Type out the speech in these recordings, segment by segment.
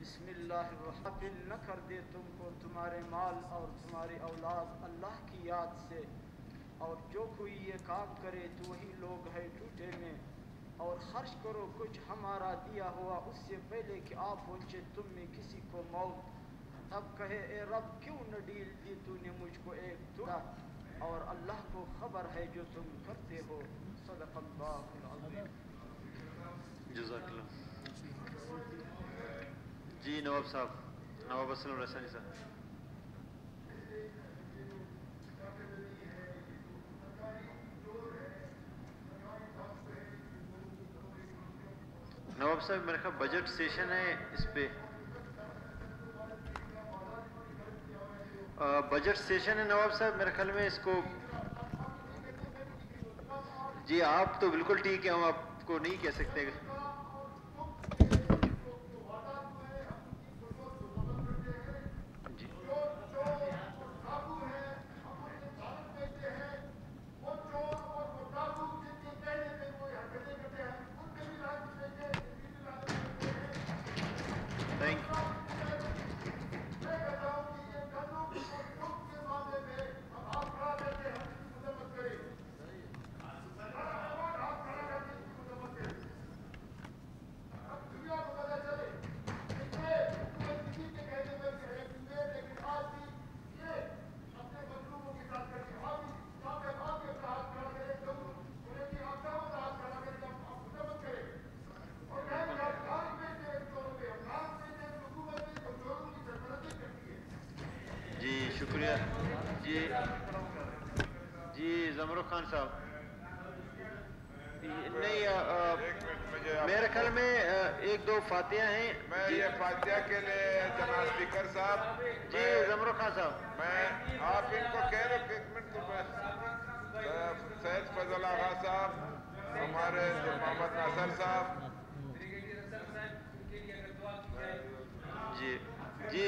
बिस्मिल्लाहिर्रहमानिर्रहीम न कर दे तुमको तुम्हारे माल और तुम्हारी औलाद अल्लाह की याद से और जो कोई ये काम करे तो वही लोग है टूटे में और खर्च करो, कुछ हमारा दिया हुआ उससे पहले कि आप पहुँचे तुम में किसी को मौत तब कहे, ए रब, क्यों न डील दी तूने मुझको एक दुआ और अल्लाह को खबर है जो तुम करते हो। जजाकल्लाह। जी नवाब साहब, नवाब रसानी साहब। नवाब साहब, मेरे ख्याल बजट सेशन है इस पे। बजट सेशन है नवाब साहब, मेरे ख्याल में इसको जी, आप तो बिल्कुल ठीक है, हम आपको नहीं कह सकते। खान साहब। नहीं मेरे ख्याल में एक दो फातिया हैं। मैं ये फातिया के लिए जनाब स्पीकर साहब जी जमरुख खान साहब। मैं आप इनको कह रहे एक मिनट तो सैद फजल आगा साहब हमारे मोहम्मद नासर साहब। जी जी।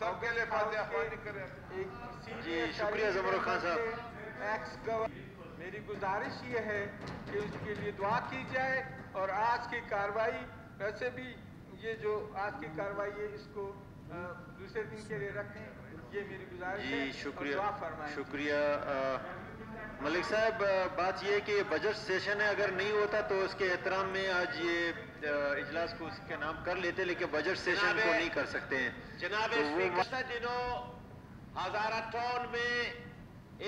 सबके लिए खानी करें। जी शुक्रिया जमर खान साहब। एक्स मेरी गुजारिश ये है कि उसके लिए दुआ की जाए और आज की कार्रवाई वैसे भी ये जो आज की कार्रवाई है इसको दूसरे दिन के लिए रखें ये मेरी गुजारिश है शुक्रिया। शुक्रिया मलिक साहब बात ये है कि बजट सेशन है अगर नहीं होता तो उसके एहतराम में आज ये इजलास को उसके नाम कर लेते लेकिन बजट सेशन को नहीं कर सकते हैं। जनाब तो दिनों हजारा टाउन में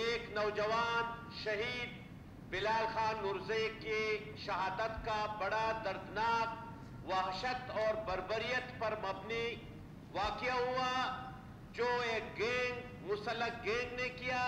एक नौजवान शहीद बिलाल खान नुरजे की शहादत का बड़ा दर्दनाक वहशत और बरबरियत पर मबनी वाकया हुआ जो एक गैंग मुसलक गैंग ने किया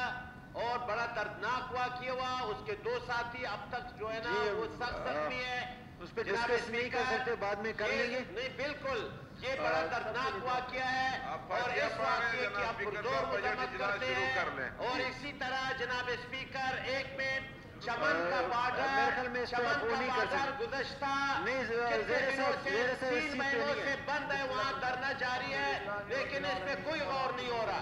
और बड़ा दर्दनाक वाकया हुआ। उसके दो साथी अब तक जो है ना वो सख्त जख्मी है। उस पर डिस्कस नहीं कर सकते बाद में कर लेंगे। नहीं बिल्कुल। ये बड़ा दर्दनाक वाकया है आप और फातिहा इस पढ़ रहे हैं, वाकये की जनाब आप स्पीकर पुरजोर साहब, बजट मजम्मत इजलास करते शुरू कर हैं लें। और इसी तरह जनाब स्पीकर एक मिनट चमन का अ, बॉर्डर मेरे ख्याल में इस पे चमन आप वो का नहीं कर बाजार सकते। गुजश्ता नहीं, ज़रा- कितने ज़रा दिनों सा- से ज़रा सा तीन इसी पे महीनों नहीं से है। बंद है वहाँ धरना जारी है लेकिन इस पे कोई गौर नहीं हो रहा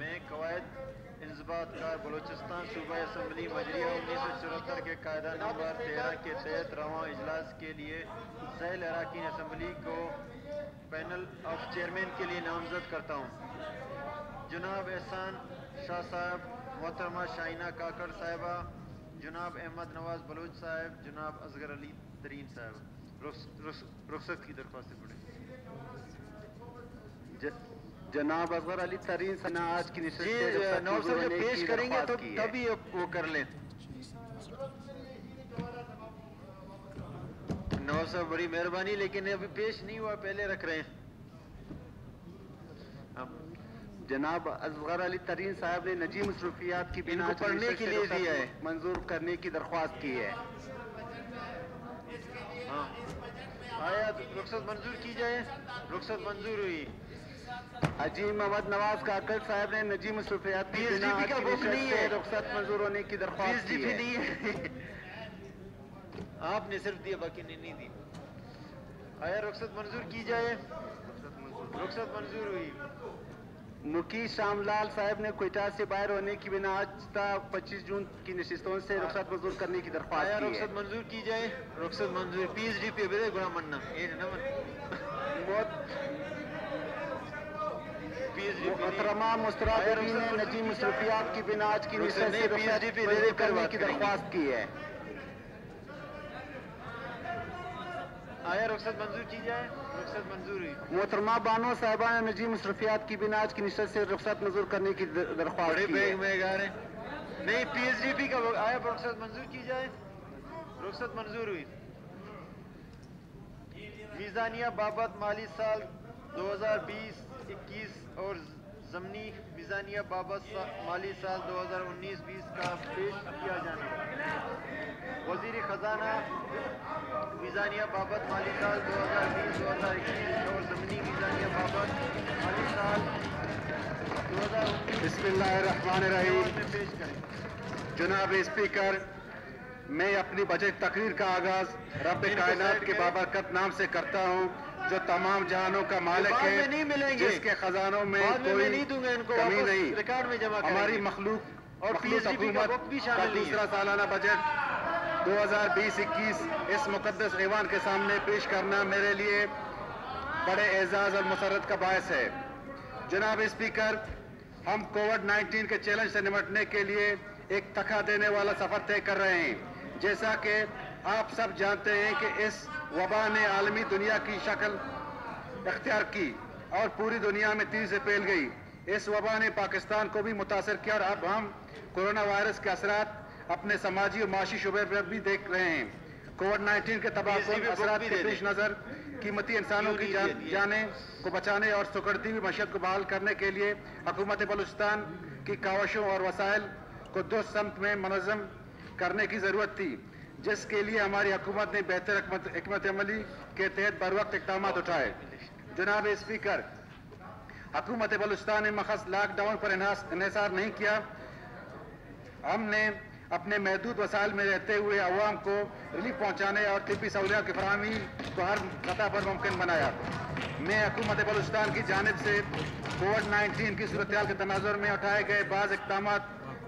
मैं कवायद इंजबात कार बलूचिस्तान सूबा असम्बली मजरिया उन्नीस सौ चौहत्तर के कायदा नंबर तेरह के तहत रवा इजलास के लिए जैल अरकान असम्बली को पैनल ऑफ चेयरमैन के लिए नामजद करता हूँ जनाब एहसान शाह साहब मोहतरमा शाइना काकड़ साहिबा जनाब अहमद नवाज़ बलूच साहब जनाब असगर अली तरीन साहब। रुख- रुख- की दरख्वास्त ज- जनाब असगर अली तरीन सना आज की से रुखसत मंजूर जब पेश करेंगे तो। तभी वो कर लें। नवाब साहब बड़ी मेहरबानी लेकिन अभी पेश नहीं हुआ पहले रख रहे हैं। जनाब असगर अली तरीन साहब ने नजी मसरूफियात की बिना पढ़ने के लिए दिया है। मंजूर करने की दरख्वास्त की है। हाँ। आया रुखसत मंजूर की जाए। रुखसत मंजूर हुई। अजीम मोहम्मद नवाज़ काकड़ साहब ने नजी मसरूफियात की बिना है। रुखसत मंजूर होने की दरख्वास्त की है। है। आपने सिर्फ़ दिया बाकी ने नहीं दी। आया रुखसत मंजूर की जाए। रुखसत मंजूर हुई। मुकीश श्यामलाल साहब ने कोयटा से बाहर होने की बिना आज तक 25 जून की नशिस्तों से रुखसत मंजूर करने की दरख्वास्त की है। रुखसत मंजूर की जाए रुखसत मंजूर पे बेदे गुना मन्ना। ये ना मन? मोहतरमा मुस्तराबी ने नजी मसरूफियात की बिना आज की नहीं, से रुखसत पे मंजूर करने की। दरख्वास्त की है। आया रुखसत मंजूर की जाए? मोहतरमा बानो साहबा ने नजी मसरूफियात की बिना आज की निश्चित से रुख्सत मंजूर करने की दरख्वास्त की है। नहीं पीएचडीपी का आया रुख्सत मंजूर की जाए। रुख्सत मंजूर हुई। मीजानिया बाबत माली साल 2020-21 और जमनी मीजानिया बाबत सा, माली साल 2019-20 का पेश किया जाना वज़ीर खजाना मीजानिया बाबत माली साल 2020-2021 और जमनी मीजानिया बाबत माली साल 2019 बिस्मिल्लाहिर्रहमानिर्रहीम। में पेश करें। जनाब स्पीकर मैं अपनी बजट तकरीर का आगाज़ रब कायनात के। बाबरकत नाम से करता हूँ। जो तमाम जहानों का मालिक है नहीं मिलेंगे। जिसके खजानों में कोई नहीं दूँगा इनको कमी नहीं रिकॉर्ड में जमा हमारी मखलूक और हुकूमत का। दूसरा सालाना बजट 2020-21 इस मुकद्दस ऐवान के सामने पेश करना मेरे लिए बड़े एजाज और मसरत का बायस है जनाब स्पीकर हम कोविड 19 के चैलेंज से निपटने के लिए एक तखा देने वाला सफ़र तय कर रहे हैं जैसा कि आप सब जानते हैं कि इस वबा ने आलमी दुनिया की शक्ल अख्तियार की और पूरी दुनिया में तेज़ी से फैल गई। इस वबा ने पाकिस्तान को भी मुतासर किया और अब हम कोरोना वायरस के असरात अपने समाजी और माशी शुबे पर भी देख रहे हैं। कोविड 19 के तबाह भी के पेश नज़र कीमती इंसानों की जान, जाने को बचाने और सुकड़ती हुई मशत को बहाल करने के लिए हुकूमत बलूचिस्तान की कावशों और वसाइल को दो समत में मनज़म करने की ज़रूरत थी। जिसके लिए हमारी हुकूमत ने बेहतर हमत अमली के तहत बर वक्त इकदाम उठाए। जनाब स्पीकर, हुकूमत बलूचिस्तान ने मखस लॉकडाउन पर इन्हिसार नहीं किया। हमने अपने महदूद वसाइल में रहते हुए अवाम को रिलीफ पहुँचाने और तिब्बी सहूलियात की फरहमी को हर सतह पर मुमकिन बनाया। मैं हुकूमत बलूचिस्तान की जानब से कोविड 19 की सूरत के तनाजुर में उठाए गए बाज़ इकदाम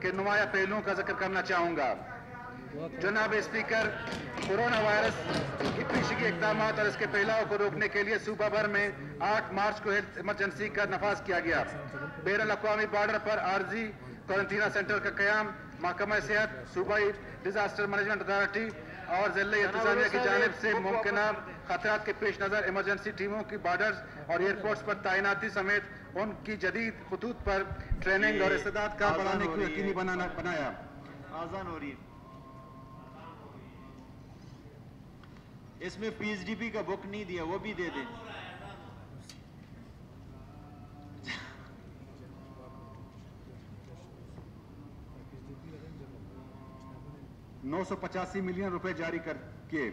के नुमाया पहलुओं का ज़िक्र करना चाहूँगा। जनाब स्पीकर कोरोना वायरस की पेशगी इकदाम और इसके फैलाव को रोकने के लिए सूबा भर में 8 मार्च को हेल्थ इमरजेंसी का नफाज किया गया। बैन अवी बॉर्डर पर आर्जी क्वारंटीना सेंटर का क्याम महकमा सेहत सूबाई डिजास्टर मैनेजमेंट अथॉरिटी और ज़िले इंतजामिया की जानब से मुमकिन खतरात के पेश नज़र इमरजेंसी टीमों की बॉर्डर्स और एयरपोर्ट्स पर तैनाती समेत उनकी जदीद खतूत पर ट्रेनिंग और इस्तेदाद का बढ़ाने को यकीनी बनाना बनाया। आसान हो रही है। इसमें पीएचडीपी का बुक नहीं दिया, वो भी दे दें। नौ सौ पचासी मिलियन रुपए जारी कर किए।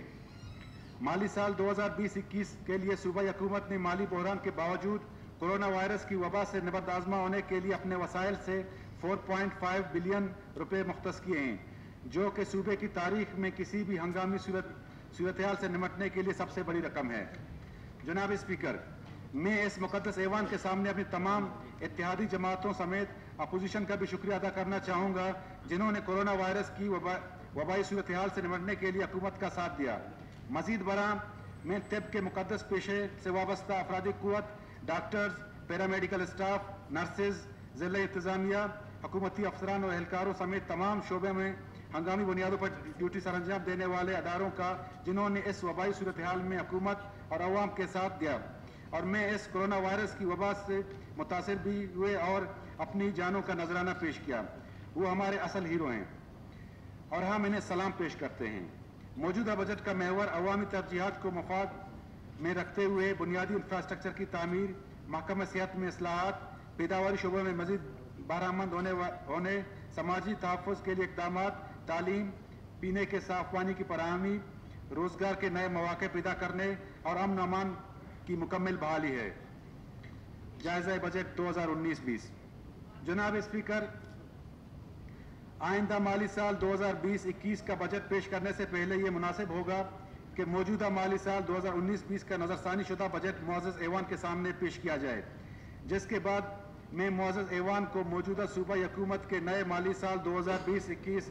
माली साल 2020-21 के लिए सूबाई हुकूमत ने माली बहरान के बावजूद कोरोना वायरस की वबा से निबत आजमा होने के लिए अपने वसाइल से 4.5 बिलियन रुपए मुख्त किए हैं, जो कि सूबे की तारीख में किसी भी हंगामी सूरत सूरत से निमटने के लिए सबसे बड़ी रकम है। जनाब स्पीकर मैं इस मुकदस ऐवान के सामने अपनी तमाम इतिहादी जमातों समेत अपोजिशन का भी शुक्रिया अदा करना चाहूँगा जिन्होंने कोरोना वायरस की वबा, वबाई सूरत से निमटने के लिए हुकूमत का साथ दिया। मजीद बराम मैं तिब के मुकदस पेशे से वाबस्ता अफराधी कुत डॉक्टर्स पैरामेडिकल स्टाफ नर्सेज ज़िला इंतज़ामिया हुकूमती अफसरान और एहलकारों समेत तमाम शोबे में हंगामी बुनियादों पर ड्यूटी सर अंजाम देने वाले अदारों का, जिन्होंने इस वबाई सूरत हाल में हुकूमत और अवाम के साथ दिया। और मैं इस कोरोना वायरस की वबा से मुतासर भी हुए और अपनी जानों का नजराना पेश किया। वो हमारे असल हीरो हैं और हम इन्हें सलाम पेश करते हैं। मौजूदा बजट का महवर अवामी तरजीहत को मफाद में रखते हुए बुनियादी इंफ्रास्ट्रक्चर की तमीर महकमा सेहत में असलाहत, पैदावारी शोबों में मजीद बारामंद होने होने, समाजी तहफ़ के लिए इकदाम तालीम, पीने के साफ़ पानी की फरहमी रोज़गार के नए मौके पैदा करने और अमन अमान की मुकम्मल बहाली है। जायजा बजट 2019-20 जनाब स्पीकर, आइंदा माली साल 2020-21 का बजट पेश करने से पहले ये मुनासिब होगा कि मौजूदा माली साल 2019-20 का नजरसानी शुदा बजट मुआज़ ऐवान के सामने पेश किया जाए। जिसके बाद मैं मुआज़ ऐवान को मौजूदा सूबा हुकूमत के नए माली साल 2020-21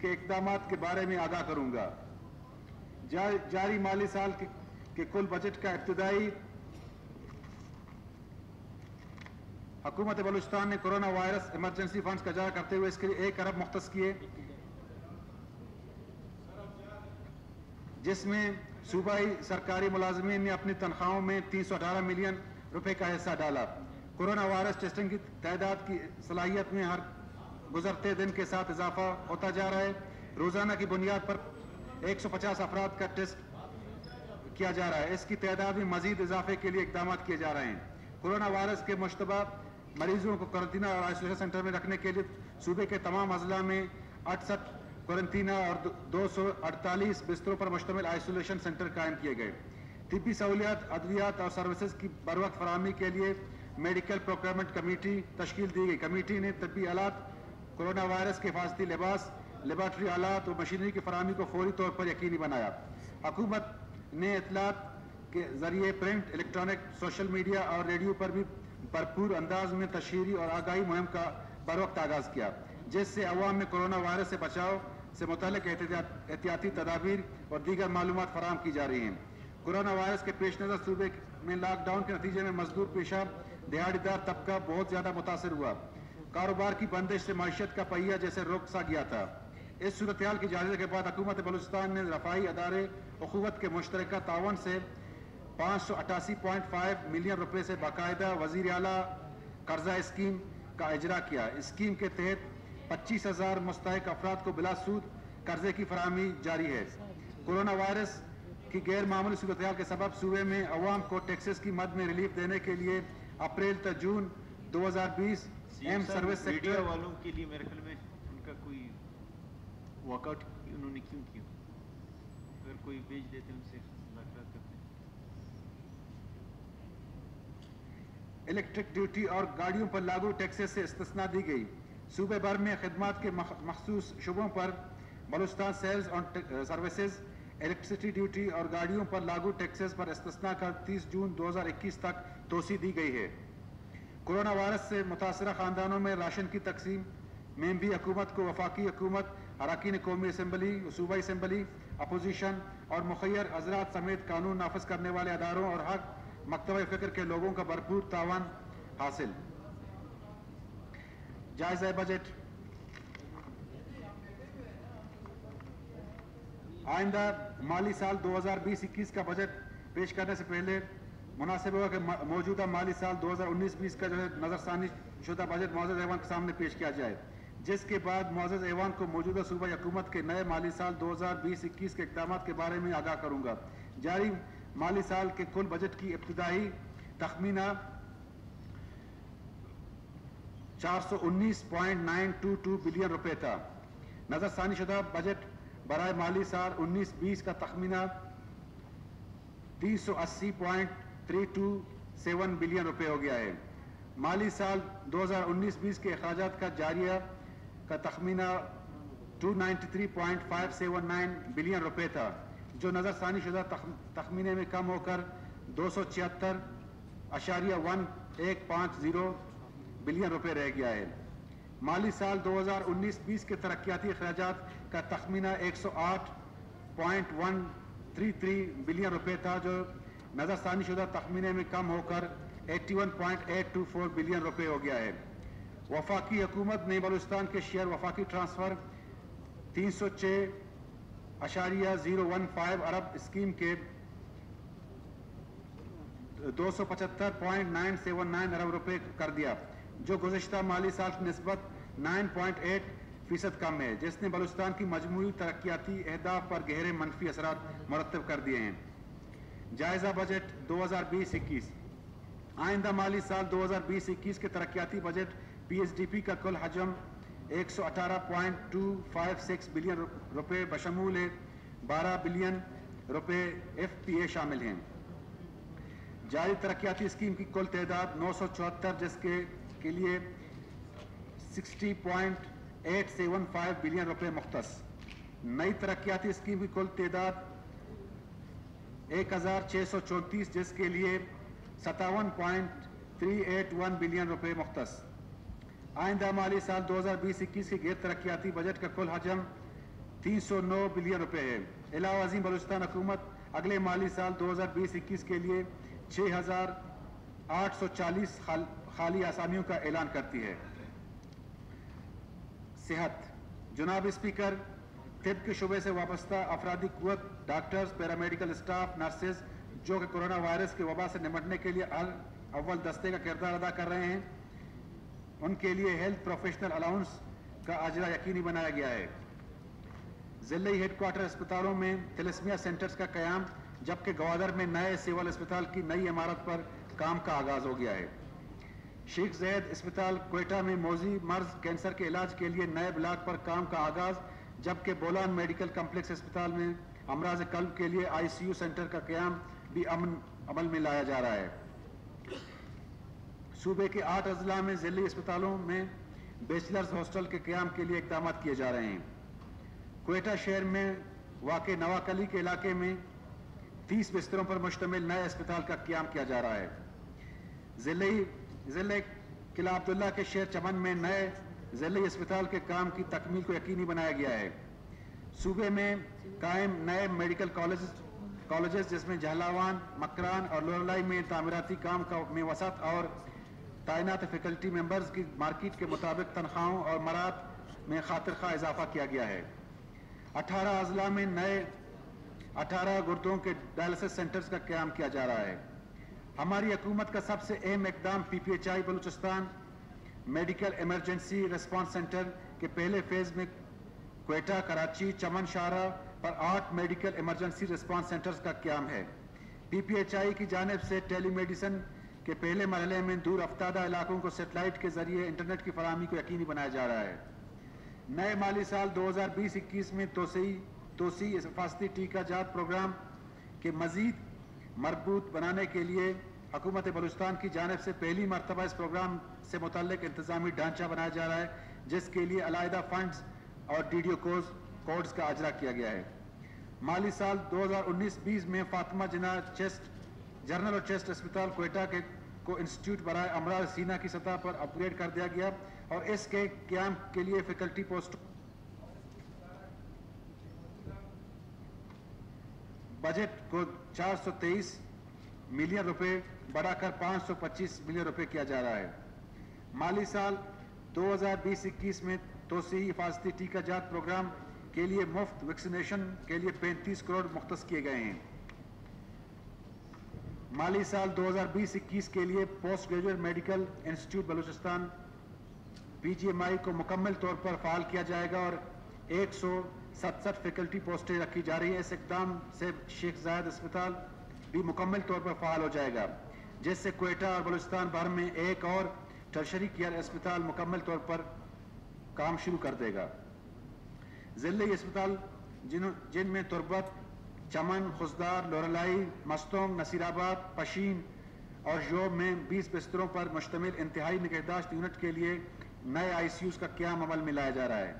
के इकदाम के बारे में आगाह करूँगा। जा, जारी माली साल के, के कुल बजट का इब्तदाई। हुकूमत बलूचिस्तान ने कोरोना वायरस इमरजेंसी फंड्स का जारी करते हुए इसके लिए एक अरब मुख्त किए। जिसमें सूबाई सरकारी मुलाजमीन ने अपनी तनख्वाहों में तीन सौ अठारह मिलियन रुपए का हिस्सा डाला। कोरोना वायरस टेस्टिंग की तादाद की सलाहियत में हर गुजरते दिन के साथ इजाफा होता जा रहा है। रोज़ाना की बुनियाद पर 150 अफराद का टेस्ट किया जा रहा है। इसकी तादाद में मजीद इजाफे के लिए इकदाम किए जा रहे हैं। कोरोना वायरस के मुशतबा मरीजों को क्वारंटीना और आइसोलेशन सेंटर में रखने के लिए सूबे के तमाम अजला में अड़सठ क्वारंटीना और दो सौ अड़तालीस बिस्तरों पर मुश्तमिल आइसोलेशन सेंटर कायम किए गए। तिबी सहूलियात, अद्वियात और सर्विसेज़ की बर वक्त फरहमी के लिए मेडिकल प्रोक्योरमेंट कमेटी तश्कील दी गई। कमेटी ने तबी आलात कोरोना वायरस के हिफाजती लिबास, लेबार्ट्री आलात और मशीनरी की फरहमी को फौरी तौर पर यकीनी बनाया। हुकूमत ने इतलात के ज़रिए प्रिंट, इलेक्ट्रॉनिक, सोशल मीडिया और रेडियो पर भी भरपूर अंदाज में तशहरी और आगाही मुहिम का बर वक्त आगाज़ किया, जिससे अवाम में कोरोना वायरस से बचाव से मुतल एहतियाती तदाबीर और दीगर मालूम फराम की जा रही हैं। कोरोना वायरस के पेश नज़र सूबे में लॉकडाउन के नतीजे में मजदूर पेशा दिहाड़ीदार तबका बहुत ज़्यादा मुतासर हुआ। कारोबार की बंदिश से मीशत का पहिया जैसे रोक सा गया था। इस सूरत की जायजे के बाद हुकूमत बलूचिस्तान ने रफाई अदारे अखुवत के मुश्तर तावन से पाँच सौ अठासी पॉइंट फाइव मिलियन रुपये से बाकायदा वज़ीर अला कर्जा स्कीम का इजरा किया। स्कीम के तहत पच्चीस हज़ार मुस्तक अफराद को बिलासूद कर्जे की फरहमी जारी है। कोरोना वायरस की गैर मामूली सूरत के सबब सूबे में अवाम को टैक्सेस की मद में रिलीफ देने के लिए अप्रैल तक जून 2020 एम सर्विस सेक्टर वालों के लिए मेरे ख्याल में उनका कोई वर्कआउट उन्होंने क्यों किया? अगर कोई भेज देते उनसे मुलाकात करते इलेक्ट्रिक ड्यूटी और गाड़ियों पर लागू टैक्सेस से इस्तना दी गई। सूबे भर में खदमात के मखसूस शुबों पर बलुस्तान सेल्स और सर्विसेज़ इलेक्ट्रिसिटी ड्यूटी और गाड़ियों पर लागू टैक्सेस पर इस्तना कर 30 जून 2021 तक तोसी दी गई है। कोरोना वायरस से मुतासर ख़ानदानों में राशन की तकसीम में भी हुकूमत को वफाकी हुकूमत, अरकान कौमी असम्बली, सूबाई असम्बली, अपोजिशन और मुखैर हजरात समेत कानून नाफज करने वाले अदारों और हक, मकतब फ़िक्र के लोगों का भरपूर तावन हासिल। जायजा बजट। आइंदा माली साल 2020-21 का बजट पेश करने से पहले मुनासिब होगा कि मौजूदा माली साल 2019-20 का जो है नजरसानी शुदा बजट मोज़ ऐवान के सामने पेश किया जाए, जिसके बाद मोज़ ऐवान को मौजूदा सूबा हुकूमत के नए माली साल 2020-21 के इकदाम के बारे में आगाह करूँगा। जारी माली साल के कुल बजट की इब्तदाई तखमीना चार सौ उन्नीस point nine two two billion रुपए था। नजरसानी शुदा बजट बरए माली साल उन्नीस बीस का तखमीना तीन सौ अस्सी point three two seven billion रुपए हो गया है। माली साल 2019-20 के अखराज का जारिया का तखमीना 293.579 बिलियन रुपए था, जो नज़रसानी शुदा तखमीने में कम होकर दो सौ छिहत्तर अशारिया वन एक पाँच ज़ीरो बिलियन रुपए रह गया है। माली साल 2019-20 के तरक्याती अखराज का तखमीना 108.133 बिलियन रुपए था, जो नज़रसानी शुदा तखमीने में कम होकर 81.824 बिलियन रुपए हो गया है। वफाकी हुकूमत ने बलूचिस्तान के शेयर वफाकी ट्रांसफ़र तीन सौ छः अशारिया ज़ीरो वन फाइव अरब स्कीम के दो सौ पचहत्तर पॉइंट नाइन सेवन नाइन अरब रुपये कर दिया, जो गुजशत माली साल की नस्बत नाइन पॉइंट एट फ़ीसद कम है, जिसने बलूचिस्तान की मजमू तरक्याती अहदाफ पर गहरे मनफी असरा मरतब कर दिए हैं। जायजा बजट दो हज़ार बीस इक्कीस। आइंदा माली साल दो हज़ार बीस इक्कीस के तरक्याती बजट पी का कुल हजम एक सौ अठारह point two five six billion रुपये बशमूल बारह बिलियन रुपये एफ़ पी ए शामिल हैं। जारी तरक्याती स्कीम की कुल तादाद नौ जिसके के लिए sixty point eight seven five billion रुपये मुख्त नई तरक्याती स्कीम की कुल तादाद एक हज़ार छः सौ चौंतीस, जिसके लिए सतावन point three eight one billion रुपये मुख्त आइंदा माली साल दो हज़ार बीस इक्कीस के गैर तरक्याती बजट का कुल हजम तीन सौ नौ बिलियन रुपये है। अलावा अजीम बलूचिस्तान हुकूमत अगले माली साल दो हज़ार बीस इक्कीस के लिए छः हज़ार आठ सौ चालीस खाली आसामियों का ऐलान करती है। सेहत। जनाब स्पीकर तिब के शुबे से वाबस्ता अफराधी कुत डॉक्टर्स पैरामेडिकल स्टाफ नर्सेज जो कि कोरोना वायरस की वबा से निपटने के लिए हर अव्वल दस्ते का किरदार अदा कर रहे हैं। उनके लिए हेल्थ प्रोफेशनल अलाउंस का अजरा यकीनी बनाया गया है। ज़िले हेडक्वार्टर अस्पतालों में तिलस्मिया सेंटर्स का क्याम, जबकि गवादर में नए सिविल अस्पताल की नई इमारत पर काम का आगाज़ हो गया है। शेख जैद अस्पताल कोयटा में मोजी मर्ज कैंसर के इलाज के लिए नए ब्लॉक पर काम का आगाज़ जबकि बोलान मेडिकल कम्प्लेक्स अस्पताल में अमराज कल्ब के लिए आईसीयू सेंटर का क्याम भी अमन, अमल में लाया जा रहा है। सूबे के आठ अजला में ज़िले अस्पतालों में बैचलर्स हॉस्टल के क्याम के लिए इकदाम किए जा रहे हैं। कोयटा शहर में वाक़ नवाकली के इलाके में तीस बिस्तरों पर मुश्तमिल नए अस्पताल का क्याम किया जा रहा है। ज़िले, ज़िले किला अब्दुल्ला के शहर चमन में नए ज़िले अस्पताल के काम की तकमील को यकीनी बनाया गया है। सूबे में कायम नए मेडिकल कॉलेज कॉलेजेस जिसमें जहलावान, मकरान और लोरलाई में तामीराती काम का, में वसत और तैनात फैकल्टी मेंबर्स की मार्केट के मुताबिक तनख्वाहों और मरात में खातिर खा इजाफा किया गया है। अठारह अजला में नए अठारह गुर्दों के डायलिसिस सेंटर्स का क्याम किया जा रहा है। हमारी हुकूमत का सबसे अहम इकदाम P P H I Balochistan medical emergency response centre के पहले फ़ेज़ में कोयटा कराची चमन शाहरा पर आठ मेडिकल इमरजेंसी रिस्पांस सेंटर्स का क्याम है। पी पी एच आई की जानब से टेलीमेडिसन के पहले मरहले में दूर अफ्तादा इलाकों को सेटेलाइट के ज़रिए इंटरनेट की फरहमी को यकीनी बनाया जा रहा है। नए माली साल दो हज़ार बीस इक्कीस में तोसी तोसी हिफाजती टीका जात प्रोग्राम के मजीद मरबूत बनाने के लिए हकूमत बलुस्तान की जानब से पहली मरतबा इस प्रोग्राम से मुतल इंतजामी ढांचा बनाया जा रहा है, जिसके लिए अलायदा फंड्स और डी डी कोर्स कोड्स का अजरा किया गया है। माली साल 2019-20 में फातिमा जिना चेस्ट, जर्नल और चेस्ट अस्पताल कोयटा के, को इंस्टीट्यूट बरए अमराज सीना की सतह पर अपग्रेड कर दिया गया और इसके क्याम के लिए फैकल्टी पोस्ट। बजट को 423 मिलियन रुपए बढ़ाकर 525 मिलियन रुपए किया जा रहा है। माली साल 2020-21 में तोसी हिफाजती टीका जात प्रोग्राम के लिए मुफ़्त वैक्सीनेशन के लिए 35 करोड़ मुख्त किए गए हैं। माली साल 2020-21 के लिए post graduate medical institute Balochistan PGMI को मुकम्मल तौर पर फाल किया जाएगा और 100 सतसठ फैकल्टी पोस्टें रखी जा रही हैं। इस इकदाम से शेख जायद अस्पताल भी मुकम्मल तौर पर फाल हो जाएगा, जिससे कोयटा और बलूचिस्तान भर में एक और टर्शरी केयर अस्पताल मुकम्मल तौर पर काम शुरू कर देगा। ज़िले अस्पताल जिन तुरबत, चमन खुशदार लोरलाई, मस्तोंग, नसीराबाद, पशीन और जोब में 20 बिस्तरों पर मुश्तमिल इंतहाई निगहदाश्त यूनिट के लिए नए आई सी यूज़ का क्याम अमल में लाया जा रहा है?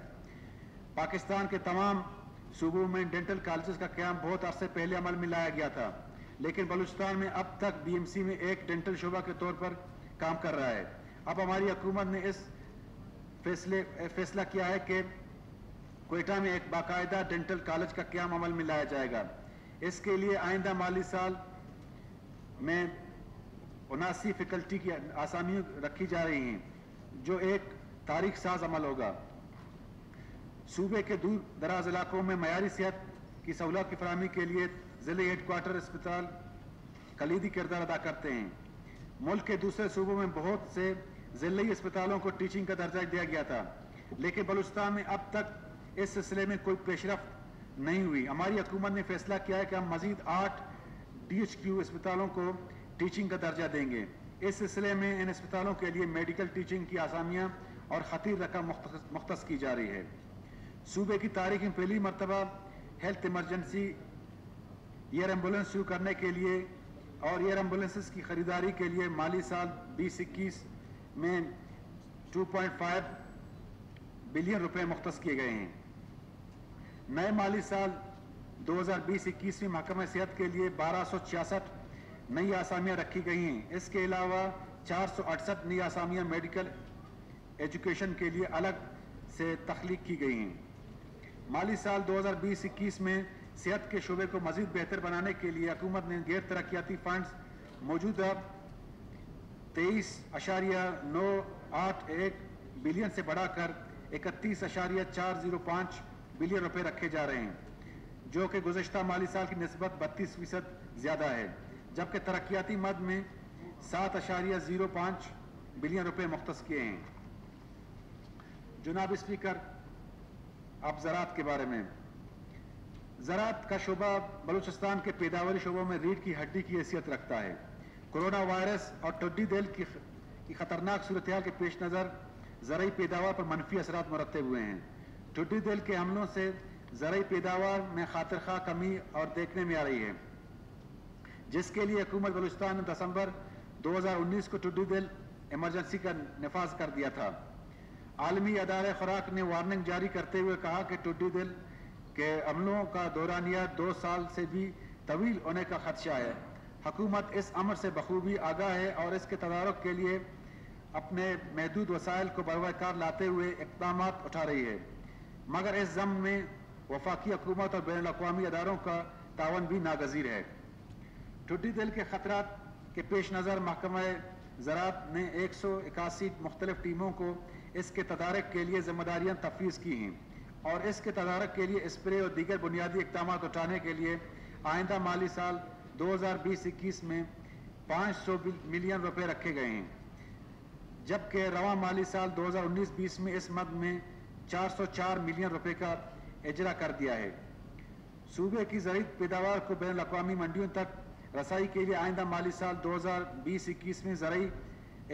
पाकिस्तान के तमाम सूबों में डेंटल कॉलेज का क्याम बहुत अरसे पहले अमल में लाया गया था, लेकिन बलूचिस्तान में अब तक बी एम सी में एक डेंटल शोबा के तौर पर काम कर रहा है। अब हमारी हुकूमत ने इस फैसले, फैसला किया है कि कोयटा में एक बाकायदा डेंटल कॉलेज का क्याम अमल में लाया जाएगा। इसके लिए आइंदा माली साल में उनासी फैकल्टी की आसामी रखी जा रही हैं, जो एक तारीख साज अमल होगा। सूबे के दूर दराज इलाकों में मैारी सेहत की सहूलत की फरहमी के लिए ज़िले हेडकोार्टर अस्पताल कलीदी किरदार अदा करते हैं। मुल्क के दूसरे सूबों में बहुत से ज़िले अस्पतालों को टीचिंग का दर्जा दिया गया था। लेकिन बलूचिस्तान में अब तक इस सिलसिले में कोई पेशरफ नहीं हुई। हमारी हुकूमत ने फैसला किया है कि हम मजीद आठ डी एच क्यू अस्पतालों को टीचिंग का दर्जा देंगे। इस सिलसिले में इन अस्पतालों के लिए मेडिकल टीचिंग की आसामियाँ और खतीर रकम मुख्त की जा रही है। सूबे की तारीख में पहली मरतबा हेल्थ इमरजेंसी एयर एंबुलेंस शुरू करने के लिए और एयर एम्बुलेंसेस की खरीदारी के लिए माली साल बीस इक्कीस में 2.5 बिलियन रुपए मुख्त किए गए हैं। नए माली साल 2020-21 में महकमा सेहत के लिए बारह नई आसामियाँ रखी गई हैं। इसके अलावा चार सौ अड़सठ नई आसामियाँ मेडिकल एजुकेशन के लिए अलग से तख्लीक की गई हैं। माली साल 2020-21 में सेहत के शुबे को मजीद बेहतर बनाने के लिए हुकूमत ने गैर तरक्याती फंड्स मौजूदा तेईस अशारिया नौ आठ एक बिलियन से बढ़ाकर इकतीस अशारिया चार ज़ीरो पाँच बिलियन रुपए रखे जा रहे हैं, जो कि गुजशत माली साल की नस्बत बत्तीस फ़ीसद ज़्यादा है, जबकि तरक्याती मद में सात अशारिया ज़ीरो पाँच बिलियन रुपए मुख्त किए हैं। जनाब स्पीकर अब ज़रात के बारे में। ज़रात का शोबा बलूचिस्तान के पैदावारी शोबों में रीढ़ की हड्डी की हैसियत रखता है। कोरोना वायरस और टड्डी दिल की, की खतरनाक सूरत के पेश नज़र ज़रूरी पैदावार पर मनफी असरा मरतब हुए हैं। टड्डी दिल के हमलों से ज़रूरी पैदावार में खातिर खा कमी और देखने में आ रही है। जिसके लिए हुकूमत बलूचिस्तान ने दिसंबर 2019 को टुड्डी दिल इमरजेंसी का नफाज कर दिया था। आलमी अदारे खुराक ने वार्निंग जारी करते हुए कहा कि टुड्डी दिल के अमलों का दौरानिया दो साल से भी तवील होने का खदशा है। हुकूमत इस अमर से बखूबी आगा है और इसके तदारक के लिए अपने महदूद वसाइल को बरवकार लाते हुए इकदाम उठा रही है। मगर इस जम में वफाकी हकूमत और बैन अवी अदारों का तावन भी नागजीर है। टुड्डी दिल के खतरा के पेश नज़र महकमा ज़रात ने एक सौ इक्यासी मुख्तलिफ़ टीमों को इसके तदारक के लिए जिम्मेदारियाँ तफवीज़ की हैं और इसके तदारक के लिए स्प्रे और दीगर बुनियादी इकदाम उठाने के लिए आइंदा माली साल 2020-21 में 500 मिलियन रुपए रखे गए हैं, जबकि रवा माली साल 2019-20 में इस मद में 404 मिलियन रुपए का इजरा कर दिया है। सूबे की ज़रिए पैदावार को बैन अवी मंडियों तक रसाई के लिए आइंदा माली साल 2020-21 में ज़रूरी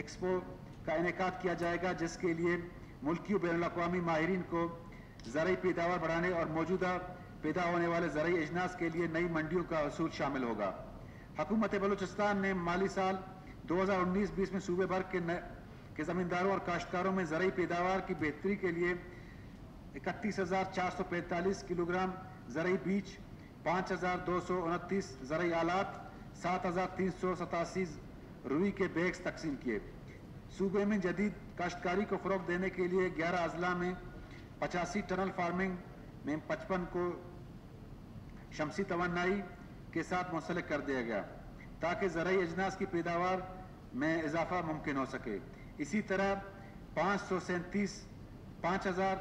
एक्सपो का इनका किया जाएगा, जिसके लिए मुल्की बैन अवी माहरीन को ज़रूरी पैदावार बढ़ाने और मौजूदा पैदा होने वाले ज़रूरी अजनास के लिए नई मंडियों का असूल शामिल होगा। हकूमत बलूचिस्तान ने माली साल दो हज़ार उन्नीस बीस में सूबे भर के, के ज़मींदारों और काश्तकारों में ज़रूरी पैदावार की बेहतरी के लिए इकतीस किलोग्राम ज़रूरी बीज पाँच हज़ार दो सौ उनतीस ज़रूरी आलात सात हज़ार तीन सौ सतासी रुई के बैग्स तकसीम किए। सूबे में जदीद काश्तकारी को फ़रोग देने के लिए ग्यारह अजला में पचासी टनल फ़ार्मिंग में पचपन को शमसी तोानाई के साथ मुंसलिक कर दिया गया, ताकि ज़रूरी अजनास की पैदावार में इजाफा मुमकिन हो सके। इसी तरह पाँच सौ सैंतीस, पाँच हज़ार,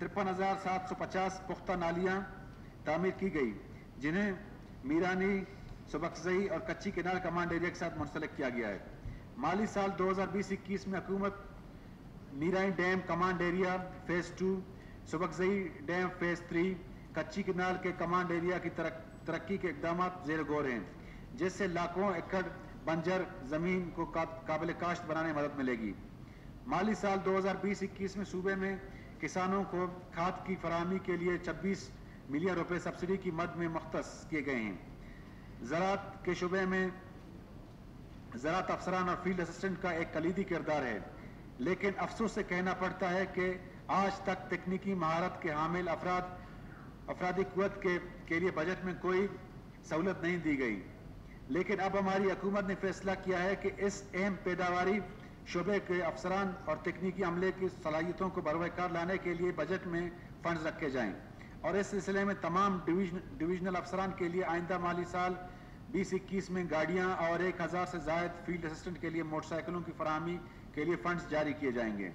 तिरपन हज़ार सात सौ पचास पुख्ता नालियाँ तामीर की गई, जिन्हें मीरानी सुबकजई और कच्ची किनार कमांड एरिया के साथ मुंसलिक किया गया है। माली साल 2020-21 में हुकूमत Mirani dam command area, phase two Subakzai dam phase three Kachhi किनार के कमांड एरिया की तरक, तरक्की के इकदाम जेर गौर हैं जिससे लाखों एकड़ बंजर ज़मीन को का, काबिल काश्त बनाने में मदद मिलेगी। माली साल 2020-21 में सूबे में किसानों को खाद की फरहमी के लिए 26 मिलियन रुपए सब्सिडी की मद में मुख्त किए गए हैं। ज़रात के शुबे में ज़रात अफसरान और फ़ील्ड असिस्टेंट का एक कलीदी किरदार है लेकिन अफसोस से कहना पड़ता है कि आज तक तकनीकी महारत के हामिल अफराद अफराधी कुत के, के लिए बजट में कोई सहूलत नहीं दी गई। लेकिन अब हमारी हुकूमत ने फैसला किया है कि इस अहम पैदावारी शोबे के अफसरान और तकनीकी अमले की सलाहियतों को बरवकार लाने के लिए बजट में फंड रखे जाएँ और इस सिलसिले में तमाम डिवीज़न डिवीजनल अफसरान के लिए आइंदा माली साल बीस इक्कीस में गाड़ियाँ और एक हज़ार से जायद फ़ील्ड असिस्टेंट के लिए मोटरसाइकिलों की फरहमी के लिए फंड्स जारी किए जाएँगे।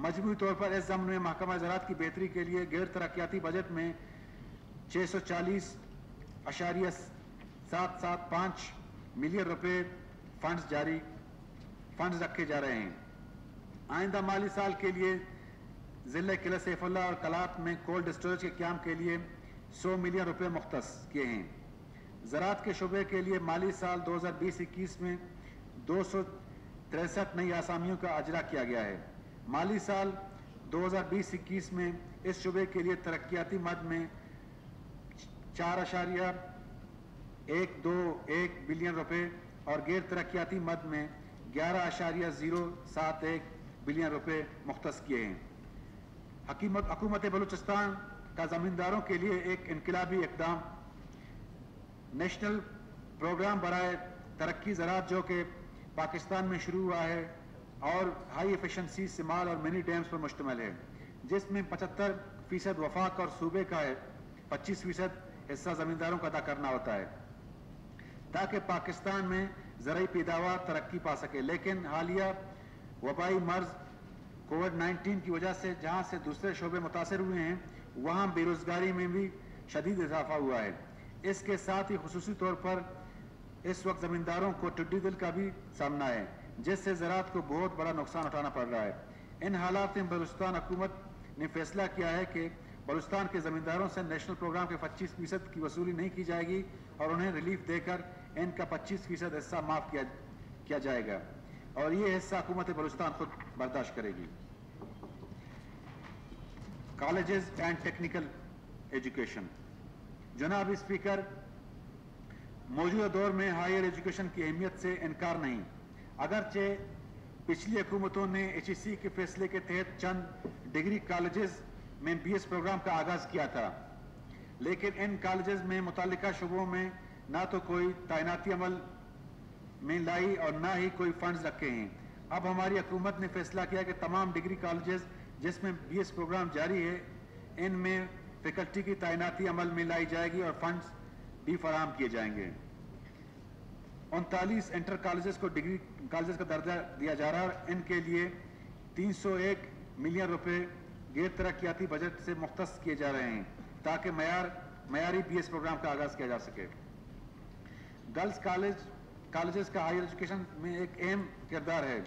मजमू तौर पर इस जमन में महकमा ज़रात की बेहतरी के लिए गैर तरक्याती बजट में छः सौ चालीस अशारिया सात सात पाँच मिलियन रुपये फंड्स जारी, फंड्स रखे जा रहे हैं। आइंदा माली साल के लिए ज़िले किला सैफुल्ला और कलात में कोल्ड स्टोरेज के क्याम के लिए सौ मिलियन रुपये मुख्त किए हैं। ज़रात के शुबे के लिए माली साल 2020-21 में दो सौ तिरसठ नई आसामियों का अजरा किया गया है। माली साल 2020-21 में इस शुबे के लिए तरक्याती मद में चार अशारिया एक दो एक बिलियन रुपए और गैर तरक्याती मद में ग्यारह अशारिया ज़ीरो सात एक बिलियन रुपए मुख्त किए हैं। हकीमत हकूमत बलूचिस्तान का ज़मींदारों के लिए एक इनकलाबी इकदाम। नेशनल प्रोग्राम बरए तरक्की ज़रात जो कि पाकिस्तान में शुरू हुआ है। और हाई एफिशेंसी सिमाल और मिनी डैम्स पर मुश्तमिल है, जिसमें पचहत्तर फ़ीसद वफाक और सूबे का पच्चीस फ़ीसद हिस्सा ज़मींदारों का अदा करना होता है, ताकि पाकिस्तान में ज़रूरी पैदावार तरक्की पा सके। लेकिन हालिया वबाई मर्ज कोविड 19 की वजह से, जहाँ से दूसरे शोबे मुतासर हुए हैं, वहाँ बेरोजगारी में भी शदीद इजाफा हुआ है। इसके साथ ही खसूसी तौर पर इस वक्त ज़मींदारों को टिड्डी दिल का भी सामना है। जिससे ज़रात को बहुत बड़ा नुकसान उठाना पड़ रहा है। इन हालात में बलुस्तान हुकूमत ने फैसला किया है कि बलुस्तान के ज़मींदारों से नेशनल प्रोग्राम के पच्चीस फ़ीसद की वसूली नहीं की जाएगी और उन्हें रिलीफ देकर इनका पच्चीस फ़ीसद हिस्सा माफ़ किया किया जाएगा और ये हिस्सा हुकूमत बलुस्तान खुद बर्दाश्त करेगी। Colleges and technical education. जनाब स्पीकर, मौजूदा दौर में हायर एजुकेशन की अहमियत से इनकार नहीं। अगरचे पिछली हुकूमतों ने एच सी के फैसले के तहत चंद डिग्री कॉलेजेस में बी एस प्रोग्राम का आगाज़ किया था। लेकिन इन कॉलेजेस में मुतल शुबों में ना तो कोई तैनाती अमल में लाई और ना ही कोई फंड्स रखे हैं। अब हमारी हुकूमत ने फैसला किया कि तमाम डिग्री कॉलेजेस जिसमें बी एस प्रोग्राम जारी है, इनमें फैकल्टी की तैनाती अमल में लाई जाएगी और फंड्स भी फराम किए जाएँगे। उनतालीस इंटर कॉलेजेस को डिग्री कॉलेजेस का दर्जा दिया जा रहा है इनके लिए 301 मिलियन रुपए गैर तरक्याती बजट से मुख्त किए जा रहे हैं, ताकि मैार, मैारी बी एस प्रोग्राम का आगाज़ किया जा सके। गर्ल्स कॉलेज, कॉलेजेस का हायर एजुकेशन में एक अहम किरदार है।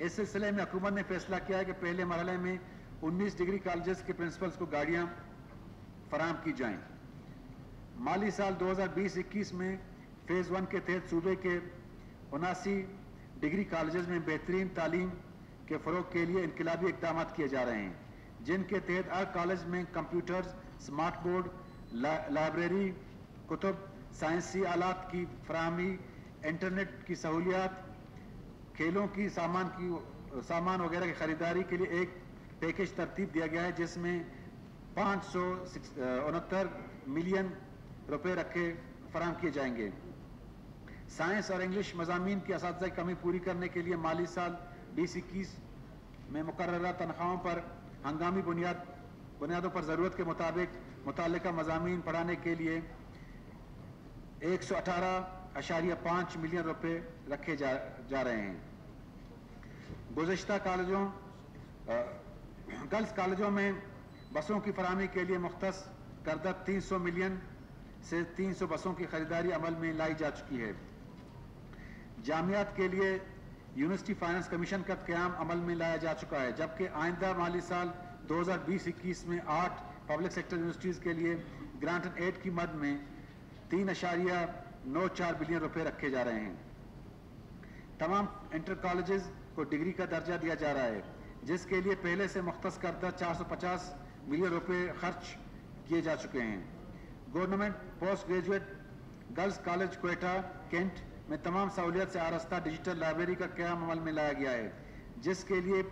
इस सिलसिले में हुकूमत ने फैसला किया है कि पहले मरहले में 19 डिग्री कॉलेजेस के प्रिंसिपल्स को गाड़ियाँ फराम की जाएँ। माली साल 2020-21 में फ़ेज़ वन के तहत सूबे के उनासी डिग्री कॉलेजेस में बेहतरीन तालीम के फ़रोग के लिए इनकलाबी इकदाम किए जा रहे हैं, जिनके तहत हर कॉलेज में कंप्यूटर्स स्मार्ट बोर्ड लाइब्रेरी कुतुब साइंसी आलात की फरहमी इंटरनेट की सहूलियात, खेलों की सामान की, सामान वगैरह की ख़रीदारी के लिए एक पैकेज तरतीब दिया गया है, जिसमें पाँच सौ उनहत्तर मिलियन रुपए रखे फराम किए जाएँगे। साइंस और इंग्लिश मजामी की इस कमी पूरी करने के लिए माली साल बीस इक्कीस में मुकर तनख्वाहों पर हंगामी बुनियाद बुनियादों पर ज़रूरत के मुताबिक मुतल मजामी पढ़ाने के लिए एक सौ अठारह अशारिया पाँच मिलियन रुपये रखे जा, जा रहे हैं। गुजशत कॉलेजों गर्ल्स कॉलेजों में बसों की फरहमी के लिए मुख्त करदा 300 मिलियन से 300 बसों की खरीदारी अमल में लाई जा चुकी है। जामियात के लिए यूनिवर्सिटी फाइनेंस कमीशन का क्याम अमल में लाया जा चुका है, जबकि आइंदा माली साल 2020-21 में आठ पब्लिक सेक्टर यूनिवर्सिटीज़ के लिए ग्रांट एंड एड की मद में तीन अशारिया नौ चार बिलियन रुपए रखे जा रहे हैं। तमाम इंटर कॉलेजेस को डिग्री का दर्जा दिया जा रहा है, जिसके लिए पहले से मुख्त करदा 450 मिलियन रुपए खर्च किए जा चुके हैं। Government post graduate girls college Quetta, cantt में तमाम सहूलियत से आरस्ता डिजिटल लाइब्रेरी का क्याम अमल में लाया गया है, जिसके लिए